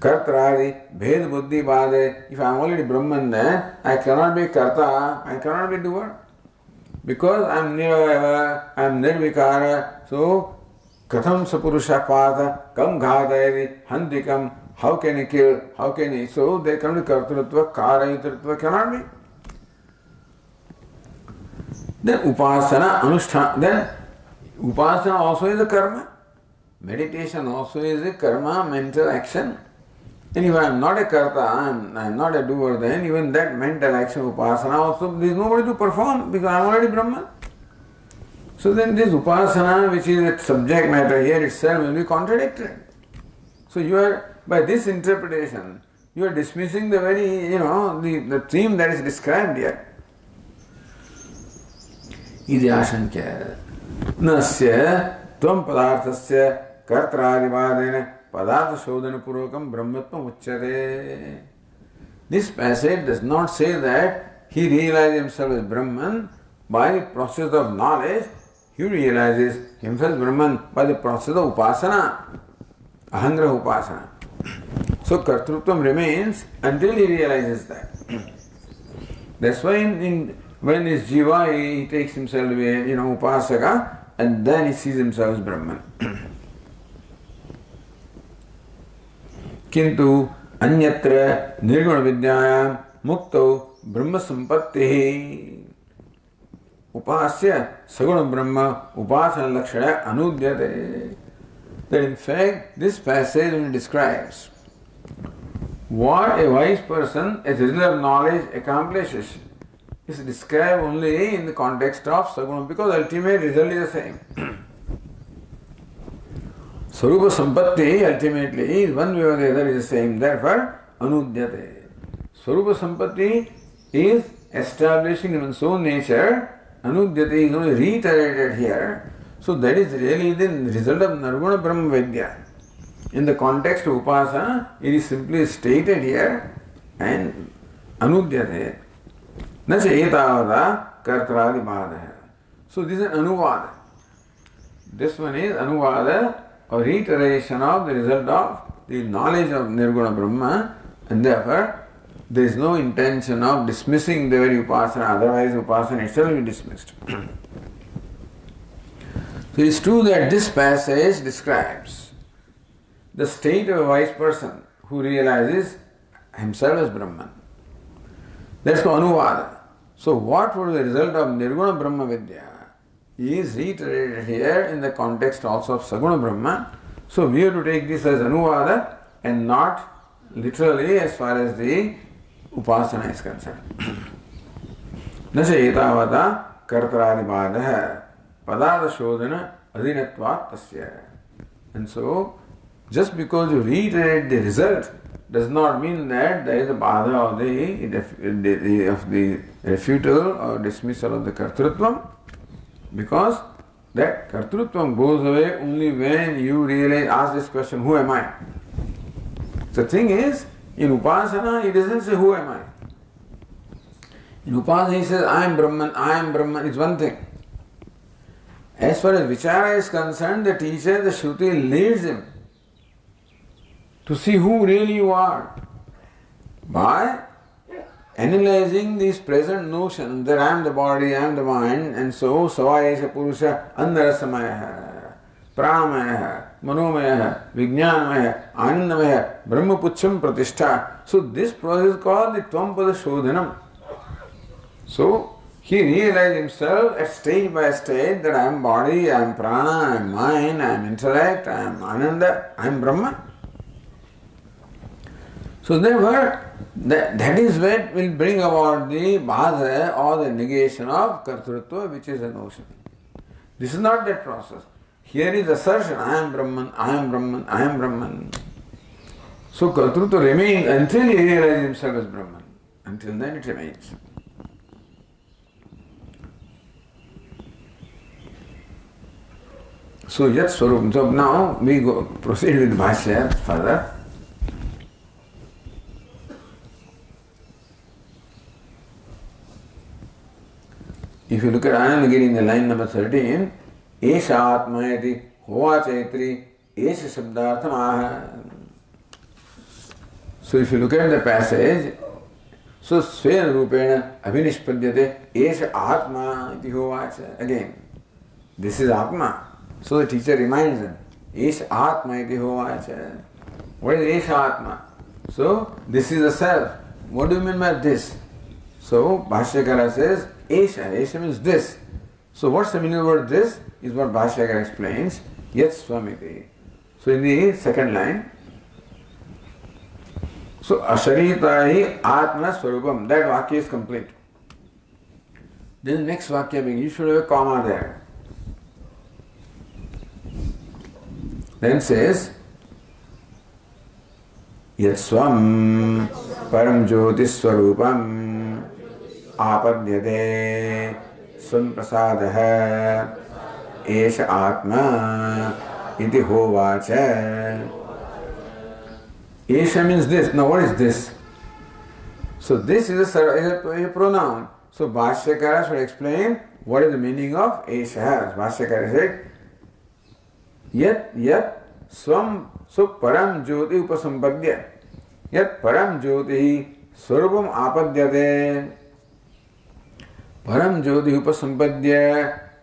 Kartradi, Bhed Buddhi Bade. If I am already Brahman, then I cannot be Karta, I cannot be doer. Because I am Nirvaya, I am Nirvikara. So, Katham Sapurusha Pata, Kam Ghadayadi, Handikam, how can he kill, how can he? So they come to Kartrutva, Karayitritva cannot be. Then upasana, anushthan, then upasana also is a karma. Meditation also is a karma, mental action. And if I am not a karta, I am, I am not a doer, then even that mental action, upasana also, there is nobody to perform because I am already Brahman. So then this upasana, which is a subject matter here itself, will be contradicted. So you are, by this interpretation, you are dismissing the very, you know, the, the theme that is described here. इति आशङ्क्य नस्य त्वं पदार्थस्य कर्त्रादिवादेन ब्रह्मत्वम् उच्यते This passage does not say that he realizes himself as Brahman by the process of knowledge, he realizes himself as Brahman by the process of upasana, ahangra upasana. So Kartrutvam remains until he realizes that. That's why in, in when is jiva, he, he takes himself to be, you know, upasaka, and then he sees himself as Brahman. किंतु अन्यत्र निर्गुण विद्यायां मुक्तौ ब्रह्म संपत्ति उपास्य सगुण ब्रह्म उपासना लक्षण अनुद्यते that in fact this passage only describes what a wise person a result of knowledge accomplishes is described only in the context of Saguna because ultimate result is the same. स्वरूप संपत्ति ultimately one विभाग is same that अनुद्यते स्वरूप संपत्ति is establishing in so nature अनुद्यते is only reiterated here so that is really the result of नरगुण ब्रह्म विद्या in the context उपास it is simply stated here and अनुद्यते न चेतावता कर्तवादिवाद है सो दिस अनुवाद दिस वन इज़ अनुवाद or reiteration of the result of the knowledge of Nirguna Brahma, and therefore there is no intention of dismissing the very Upasana, otherwise Upasana itself will be dismissed. so it is true that this passage describes the state of a wise person who realizes himself as Brahman. That's the Anuvada. So, what was the result of Nirguna Brahma Vidya? is reiterated here in the context also of Saguna Brahma. So we have to take this as Anuvada and not literally as far as the Upasana is concerned. न च एतावता कर्तरादिवादः पदार्थशोधन अधीनत्वात् तस्य And so, just because you reiterate the result does not mean that there is a bada of the, the, the, of the refutal or dismissal of the kartrutvam Because that kartrutvam goes away only when you realize, ask this question, who am I? The thing is, in Upasana, he doesn't say, who am I? In Upasana, he says, I am Brahman, I am Brahman, it's one thing. As far as Vichara is concerned, the teacher, the Shruti leads him to see who really you are by analyzing this present notion that I am the body, I am the mind, and so Savayesha Purusha Andarasamaya, Pramaya, Manomaya, Vijnanamaya, Anandamaya, Brahmapucham Pratishtha. So this process is called the Tvampada Shodhanam. So he realized himself at stage by stage that I am body, I am prana, I am mind, I am intellect, I am ananda, I am Brahma. So therefore, that, that is what will bring about the bhadra or the negation of kartrutva, which is a notion. This is not that process. Here is assertion, I am Brahman, I am Brahman, I am Brahman. So kartrutva remains until he realizes himself as Brahman. Until then it remains. So yet swarup. So now we go proceed with Bhashya further. If you look at Anandagiri in the line number 13, एष आत्मा यदि होवा चैत्री एष शब्दार्थम आह So if you look at the passage, so स्वेन रूपेण अभिनिष्पद्यते एष आत्मा इति होवाच again. This is Atma. So the teacher reminds them, Ish Atma iti Hova hovacha. What is Ish Atma? So this is a self. What do you mean by this? So Bhashyakara says, Esha. Esha means this. So what's the meaning of word this? Is what Bhashyakara explains. Yet Swamiti. So in the second line, so Asharita hi Atma Swarupam. That Vakya is complete. Then the next Vakya being, you should have a comma there. Then says, Yatswam Param Jyotiswarupam Apadyate आपद्यते। सुन्प्रसाद। एष आत्मा इति होवाच। एष means this no what is this so this is a pronoun so भाष्यकार should explain what is the meaning of एष भाष्यकार से यत परम ज्योति उपसंपद्य परम ज्योति स्वरूपम आपद्यते परम ज्योति उपसंपद्य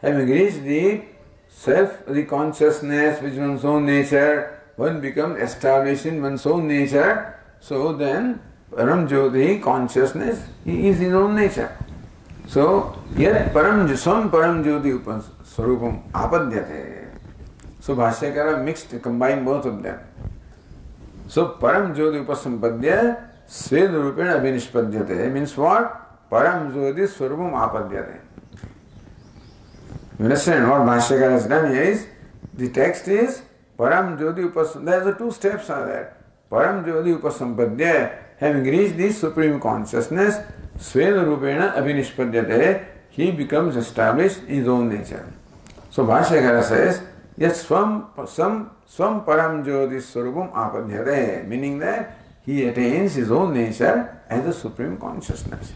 having reached the self, the consciousness which one's own nature, one becomes established in one's own nature. So then, Param Jyoti, consciousness, he is his own nature. So, yet Param, Swam Param Jyoti Swarupam apadyate. So Bhashyakara mixed, combined both of them. So Param Jyoti Upasampadya Sved Rupena Abhinishpadyate means what? Apadyate. You understand what Bhashyakara has done here is the text is Param Jyoti Upasampadya. There are the two steps are there. Param Jyoti Upasampadya having reached the supreme consciousness Sved Rupena Abhinishpadyate he becomes established in his own nature. So Bhashyakara says Yet swam, swam, swam param jyoti swarupam apadhyate, meaning that he attains his own nature as the supreme consciousness.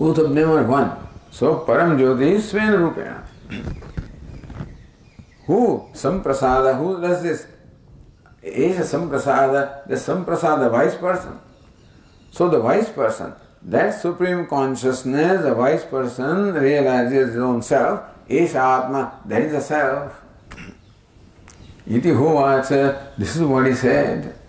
Of them are one. So param jyoti is svena rupena. Who? Samprasada. Who does this? Esha Samprasada, the Samprasada, wise person. So the wise person, that supreme consciousness, the wise person realizes his own self Esh Atma, that is the self. Iti hovacha, this is what he said.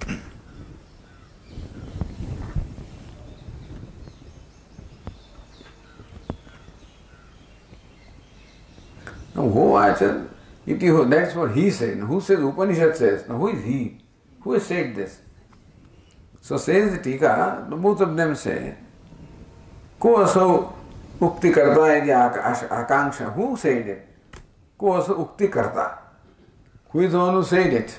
Upavachan iti ho. That's what he said. Now, who says Upanishad says? Now, who is he? Who has said this? So says the Tika, both of them say, को असो उक्ति करता है यदि आकांक्षा who said it को असो उक्ति करता who is one who said it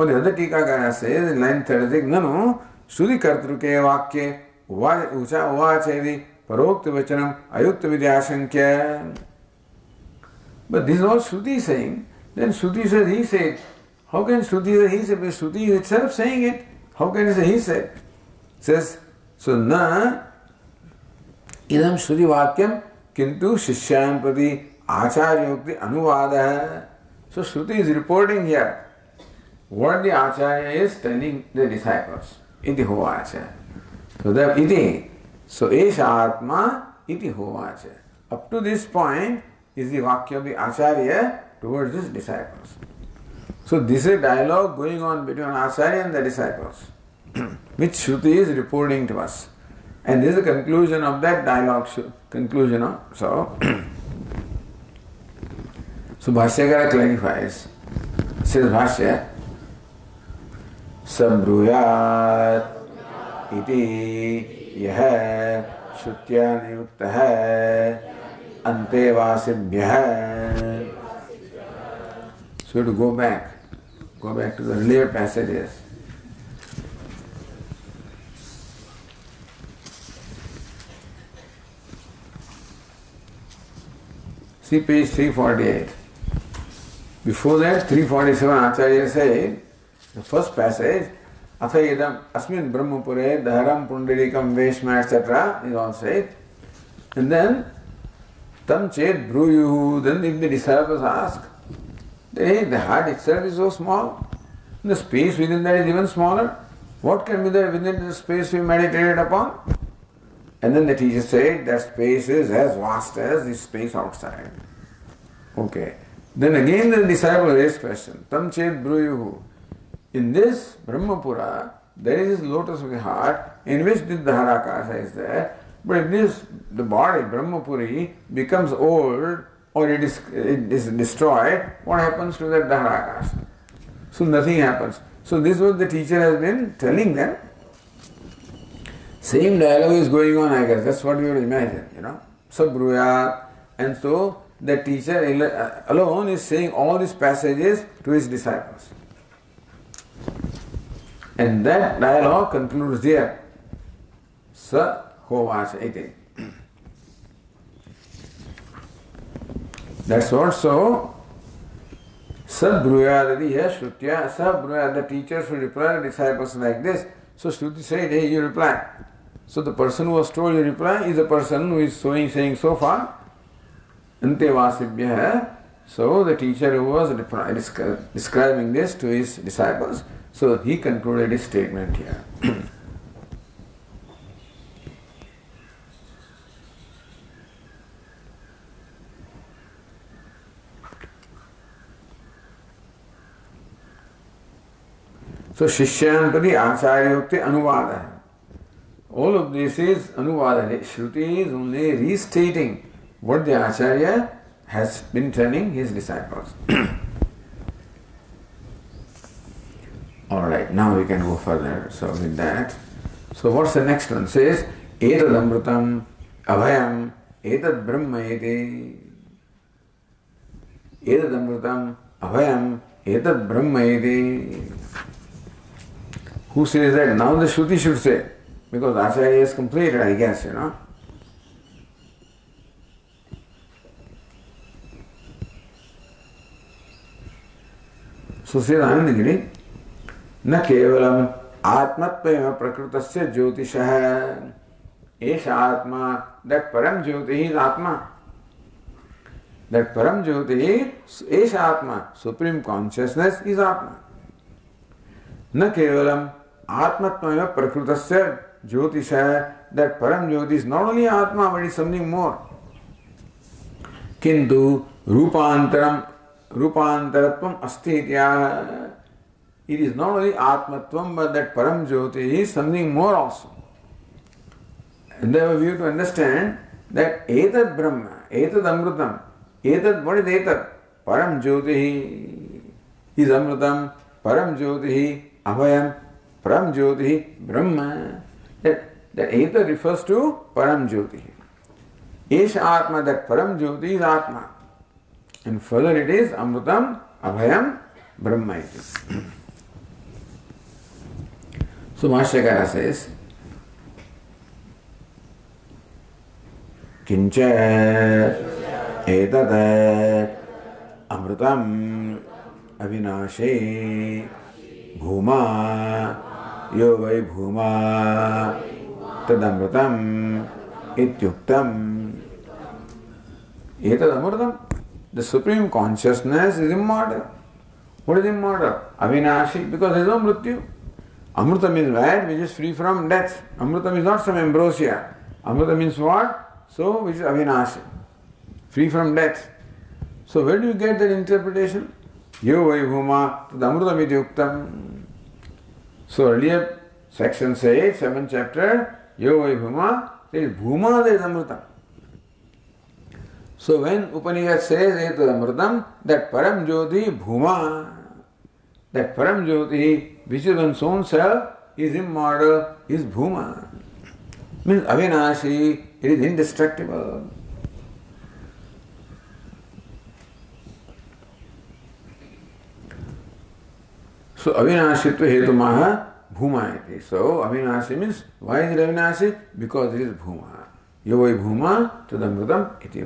और यदि टीकाकार से लाइन थर्टी ननु श्रुति कर्तृके वाक्ये उवाच उचा उवाच यदि परोक्त वचनम अयुक्त विद्याशंक्य But this is all Shruti saying. Then Shruti says he said. How can Shruti say he said? Because Shruti is itself saying it. How can he say he said? Says, so na idam Shruti vakyam किंतु शिष्यां प्रति आचार्योक्ति अनुवाद है So Shruti is reporting here what the Acharya is telling the disciples. Iti hovacha. So that iti. So Esha Atma iti hovacha. Up to this point is the Vakya of the Acharya towards his disciples. So this is a dialogue going on between Acharya and the disciples, which Shruti is reporting to us. And this is the conclusion of that dialogue. Conclusion of so. so Bhashyakara clarifies. Says Bhashya. सब्रूयात् इति यह श्रुत्या नियुक्त antevasimyah. So you have to go back, go back to the related passages. See page 348. Before that, 347 Acharya said, the first passage, अथ इदम अस्मिन् ब्रह्मपुरे दहरम पुंडरीकम वेशमा etc. is all said. And then Tam Chet Bruyu, then if the disciples ask, hey, the heart itself is so small, the space within that is even smaller. What can be there within the space we meditated upon? And then the teacher said that space is as vast as the space outside. Okay. Then again the disciple raised question. Tam chet bruyuhu. In this Brahmapura, there is this lotus of the heart in which the Dharakasha is there. But if this, the body, Brahmapuri, becomes old or it is, it is destroyed, what happens to that Dharakasha? So nothing happens. So this is what the teacher has been telling them. Same dialogue is going on, I guess. That's what we would imagine, you know. Sabruya. And so the teacher uh, alone is saying all these passages to his disciples. And that dialogue concludes here. Sa hovacha iti. That's also Sadbruyadadi Shrutya Sabhruyad. The teacher should reply to disciples like this. So Shruti said, Hey, you reply. So the person who was told you reply is the person who is saying, saying so far. Antevasibhya. So the teacher who was describing this to his disciples so he concluded his statement here. so Shishyanpati Acharyokti Anuvada. All of this is Anuvada. Shruti is only restating what the Acharya has been telling his disciples. All right, now we can go further. So with that, so what's the next one? Says etad amrutam abhayam etad brahma iti etad amrutam abhayam etad brahma iti. Who says that? Now the Shruti should say because Acharya is completed, I guess, you know. So says Anandagiri. न केवलम आत्मत्व प्रकृत से ज्योतिष है एष आत्मा that परम ज्योति is आत्मा दैट परम ज्योति एष आत्मा सुप्रीम कॉन्शियसनेस इज़ आत्मा न केवलम आत्मत्व प्रकृत से ज्योतिष है दैट परम ज्योति इज नॉट ओनली आत्मा बट इज समथिंग मोर किंतु रूपांतरम रूपांतरत्व अस्ति it is not only Atmatvam, but that Param Jyoti is something more also. And then we have to understand that Etad Brahma, Etad Amrutam, Etat, what is etat? Param Jyoti is Amritam, Param Jyoti, Abhayam, Param Jyoti, Brahma. That, that etat refers to Param Jyoti. Ish Atma, that Param Jyoti is Atma. And further it is Amritam, Abhayam, Brahma it is. so Mashakara says, किंच एतत् अमृतम् अविनाशे भूमा यो वै भूमा तदमृतम ये तदमृतम the supreme consciousness is immortal is in अविनाशी because is no मृत्यु अमृतम is what which is free from death अमृतम is not some ambrosia Amrit means what so which is अविनाशी free from death so what you get that interpretation यो वै भूमा तदमृतमित उत्तम so earlier section say seven chapter यो वै भूमा भूमा दे अमृतम सो वेन उपनिषद से अमृतम दैट परम ज्योति भूमा दैट परम ज्योति which is one Son self is immortal is भूमा मीन्स अविनाशी it is indestructible So Avinashitva Hetumaha Bhuma iti. So Avinashi means why is it Avinashi? Because it is Bhuma. Yovai Bhuma Tadamrutam iti.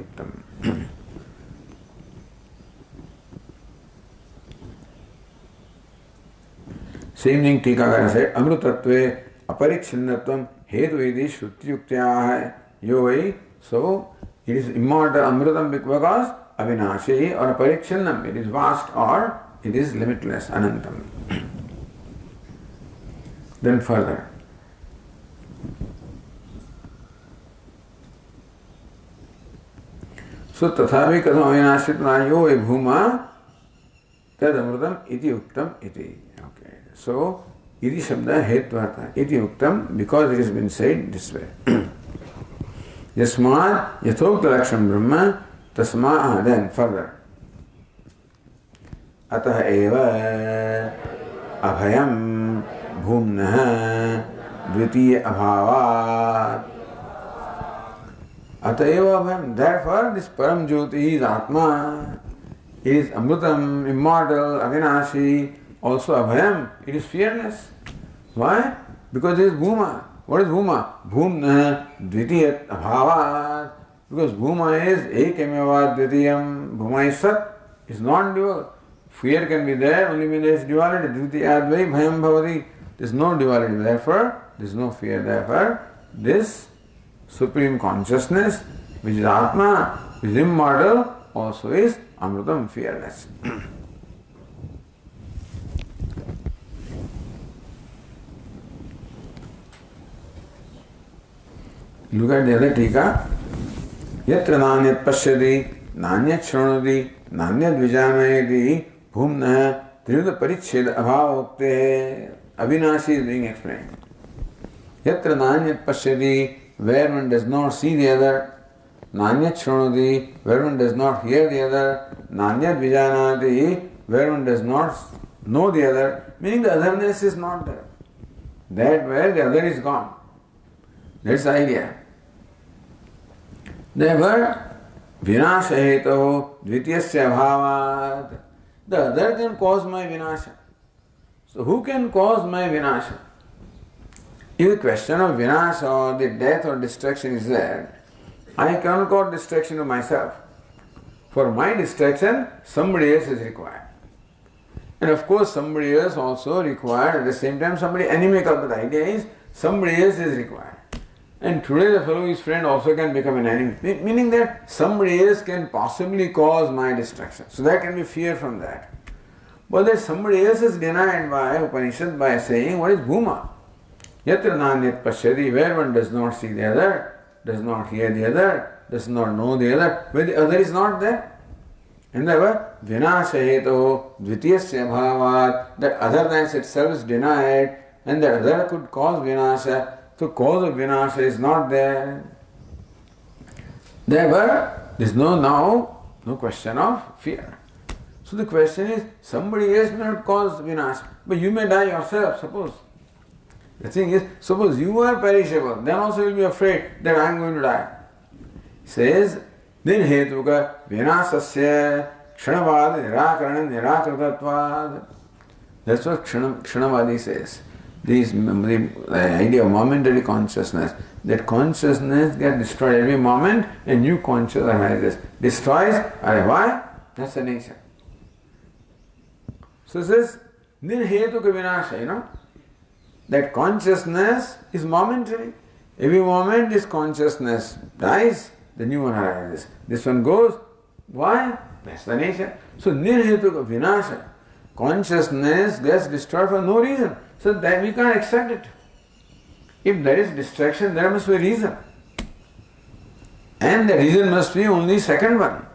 Same thing Tikakara said, Amrutatve अपरिच्छिन्नत्व हेतु यदि श्रुतियुक्त्या है यो वही so it is immortal अमृतम because अविनाशी और परिच्छिन्नम इट इज़ वास्ट और it is limitless अनंतम then further so तथा भी कथम अविनाशित यो वे भूमा तद अमृतम इति उक्तम इति ओके सो इति शब्द हेत्वार्थ इति उक्तम because it is been said this way यस्मात् यथोक्त लक्षण ब्रह्म तस्मा देन फर्दर अतः एव अभयम् भूम्नः द्वितीय अभावात्। अत एव अभयम् दैर दिस् परम् ज्योतिः इस् आत्मा इस् अमृतम् इम्मार्टल् अविनाशी ऑल्सो अभयम् इट् इस् फियर्नेस् वै बिकॉज़ इज़ भूमा वॉट इज़ भूमा भूम न द्वितीय अभाव बिकॉज़ भूमा इज़ एक द्वितीय भूमा इज़ सत is non dual Fear can be there only when there is duality. Dvitiyadvai Bhayam Bhavati. There is no duality. Therefore, there is no fear. Therefore, this Supreme Consciousness, which is Atma, which is immortal, also is Amrutam, fearless. Look at the other tika. यत्र नान्यत पश्यति नान्यत शृणोति नान्यत विजानयति भूम न त्रिविध परिच्छेद अभाव उक्ते अविनाशी is being explain यत्र नान्य पश्यति where one does not see the other नान्य श्रोणति where one does not hear the other नान्य विजानाति where one does not know the other meaning the otherness is not there that where the other is gone that's idea there विनाश हेतु द्वितीयस्य अभावात्। The other can cause my vinasha. So who can cause my vinasha? If the question of vinasha or the death or destruction is there, I cannot cause destruction to myself. For my destruction, somebody else is required. And of course, somebody else also required at the same time somebody animical, but the idea is somebody else is required. And today the fellow his friend also can become an enemy. Meaning that somebody else can possibly cause my destruction. So there can be fear from that. But that somebody else is denied by Upanishad by saying what is Bhuma? Yatra nanyat pashyati, where one does not see the other, does not hear the other, does not know the other, where the other is not there. And therefore, vinashayeto dvitiyasya bhavat, that otherness itself is denied, and the other could cause vinasha. So cause of vinasha is not there. Therefore, there is no now No question of fear. So the question is, somebody else may not cause vinash, but you may die yourself, suppose. The thing is, suppose you are perishable, then also you will be afraid that I am going to die. Says, then hetuka vinasasya kshanavad nirakarana nirakartatvad. That's what Kshanavadi says. This, the idea of momentary consciousness, that consciousness gets destroyed every moment, a new consciousness arises. Destroys, why? That's the nature. So it says, nirhetuka vinasha, you know, that consciousness is momentary. Every moment this consciousness dies, the new one arises. This one goes, why? That's the nature. So nirhetuka vinasha. Consciousness gets destroyed for no reason. So that we can't accept it. If there is distraction, there must be reason. And the reason must be only second one.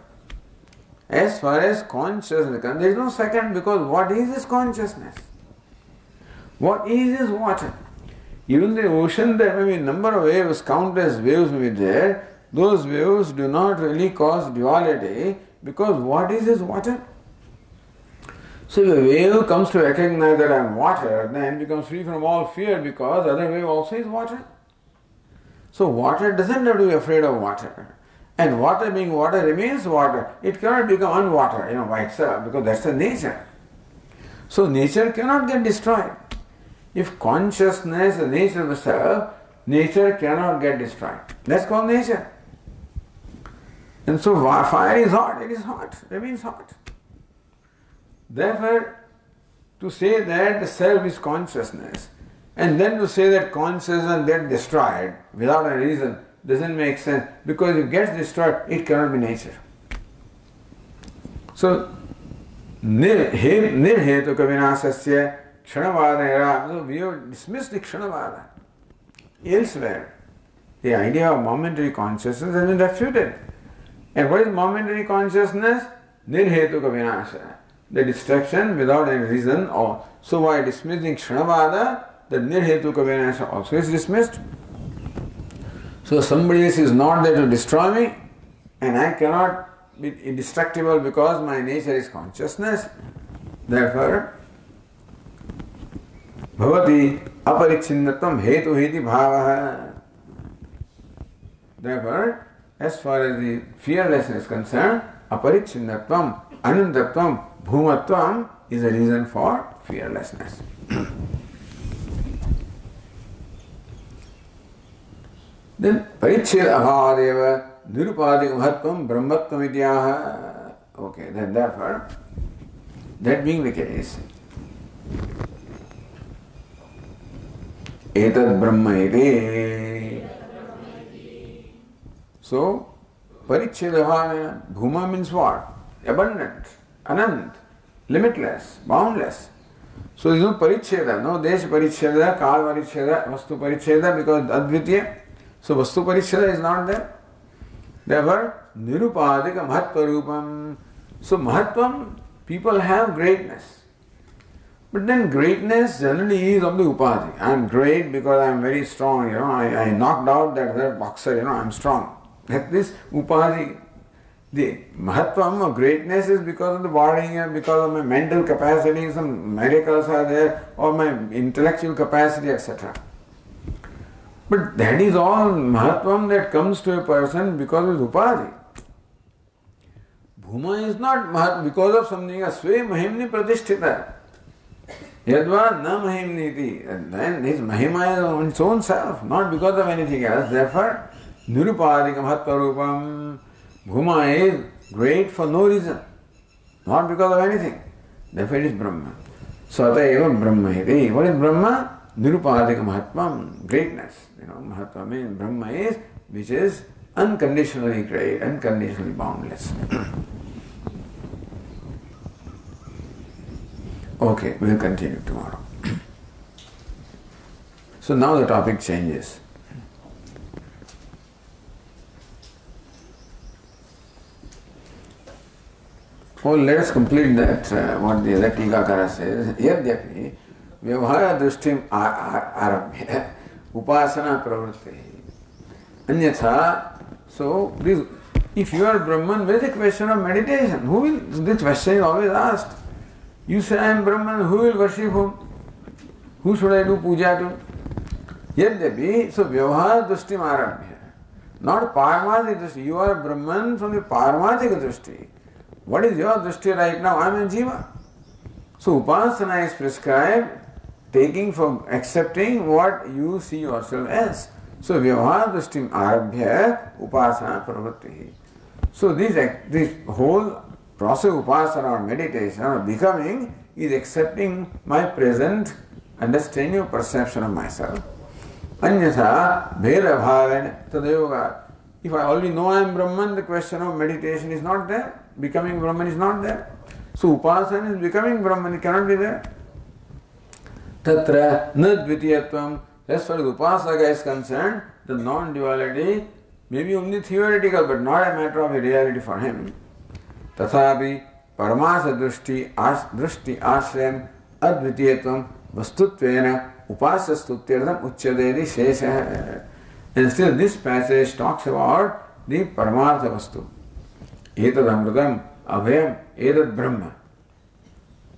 As far as consciousness comes, there is no second because what is this consciousness? What is this water? Even the ocean, there may be number of waves, countless waves may be there. Those waves do not really cause duality because what is this water? So if a wave comes to recognize that I am water, then becomes free from all fear because other wave also is water. So water doesn't have to be afraid of water. And water being water remains water. It cannot become unwater, you know, by itself, because that's the nature. So nature cannot get destroyed. If consciousness, the nature of the self, nature cannot get destroyed. That's called nature. And so fire is hot, it is hot, it remains hot. Therefore, to say that the self is consciousness, and then to say that consciousness gets destroyed without a reason, doesn't make sense because if it gets destroyed, it cannot be nature. So, nirhetuka vinasasya kshanavada So, we have dismissed the kshanavada. Elsewhere, the idea of momentary consciousness has been refuted. And what is momentary consciousness? Nirhetuka vinasaya. The destruction without any reason. Or so by dismissing kshanavada, the nirhetuka vinasaya also is dismissed. So somebody else is not there to destroy me, and I cannot be indestructible because my nature is consciousness. Therefore, भवति अपरिच्छिन्नत्वम हेतु हेति भाव Therefore, as far as the fearlessness is concerned, aparichinnatvam, anantatvam, bhumatvam is a reason for fearlessness. then परिच्छेद अभावादेव निरुपाधिक महत्वम ब्रह्मत्वम इत्याह okay then therefore that being the case एतद् ब्रह्म इति so परिच्छेद अभावेन भूमा means what abundant anant limitless boundless so there is no paricheda no desh paricheda kal paricheda vastu paricheda because advitiya So Vastu Paricheda is not there. Therefore, Nirupadika Mahatvarupam. So Mahatvam, people have greatness. But then greatness generally is of the Upadhi. I am great because I am very strong, you know, I, knocked out that boxer, you know, I am strong. That this Upadhi, the Mahatvam of greatness is because of the body, because of my mental capacity, some miracles are there, or my intellectual capacity, etc. But that is all Mahatvam that comes to a person because of Upadhi. Bhuma is not Mahat because of something else. Sve Mahimni Pratishtita. Yadva na Mahimniti. And then his Mahima is on its own self, not because of anything else. Therefore, Nirupadika Mahatvarupam. Bhuma is great for no reason, not because of anything. Therefore, it is Brahma. Swata eva Brahma. What is Brahma? Nirupadika Mahatvam, greatness. You know, Mahatma means Brahma is which is unconditionally great, unconditionally boundless. okay, we'll continue tomorrow. so now the topic changes. Oh, let us complete that, uh, what the other Tikakara says. Yadyapi, व्यवहार दृष्टि आरभ्य उपासना प्रवृत्ति अन्यथा so this If you are Brahman, where is the question of meditation? Who will, this question is always asked. You say I am Brahman, who will worship whom? Who should I do puja to? Yadyapi, so vyavahar drishti arabhya. Not paramatik drishti. You are Brahman from the paramatik drishti. What is your drishti right now? I am a jiva. So upasana is prescribed taking for accepting what you see yourself as. So vyavahar drishtim arabhya upasana pravritti. So this, this whole process of upasana or meditation or becoming is accepting my present understanding or perception of myself. Anyatha bheda bhavena tadayoga. If I already know I am Brahman, the question of meditation is not there Becoming Brahman is not there. So upasana is becoming Brahman, it cannot be there. Tatra na dvitiyatvam. As far as upasaka is concerned, the non-duality may be only theoretical but not a matter of a reality for him. तथापि परमास दृष्टि आश दृष्टि आश्रयम अद्वितीयत्व वस्तुत्वेन उपास्य स्तुत्यर्थम उच्यते शेष And still this passage talks about the Paramartha Vastu. Etad एतदमृतम अभयम, एतद ब्रह्म।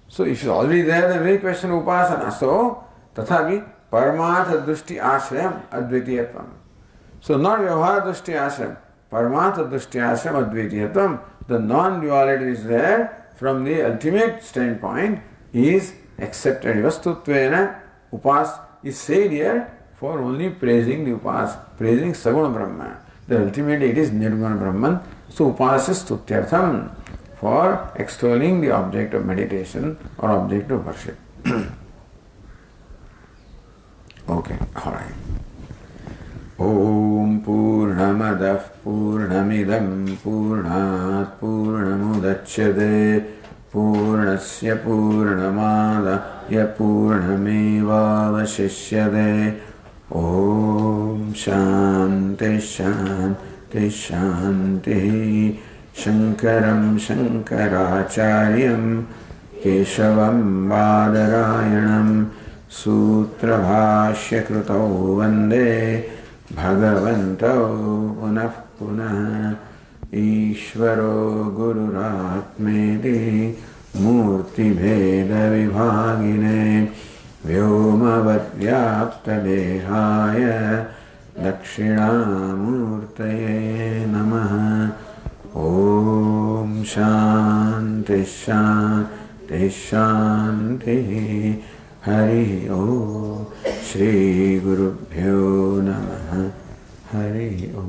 So if is already there the very question Upasana so तथा भी परमार्थ दृष्टि आश्रय अद्वितीयत्व सो नॉट व्यवहार दृष्टि आश्रय परमार्थ दृष्टि आश्रय अद्वितीयत्व the non duality is there from the ultimate standpoint is accepted वस्तुत्व उपास is said here for only praising the उपास प्रेजिंग सगुण ब्रह्म द अल्टीमेट इट इज़ निर्गुण ब्रह्म So Upas is Stutyartham for extolling the object of meditation or object of worship. okay, alright. ॐ पूर्णमदः पूर्णमिदं पूर्णात् पूर्णमुदच्यते पूर्णस्य पूर्णमादाय पूर्णमेवावशिष्यते ॐ शान्तिः शान्तिः शान्तिः शङ्करं शङ्कराचार्यं केशवं बादरायणं सूत्रभाष्यकृतौ वंदे भगवन्तौ पुनः पुनः ईश्वरो गुरुरात्मेति मूर्तिभेदविभागिने व्योमवद्व्याप्तदेहाय दक्षिणामूर्तये नमः। ॐ शान्तिः शान्तिः शान्तिः। हरिः ॐ श्रीगुरुभ्यो नमः। हरिः ॐ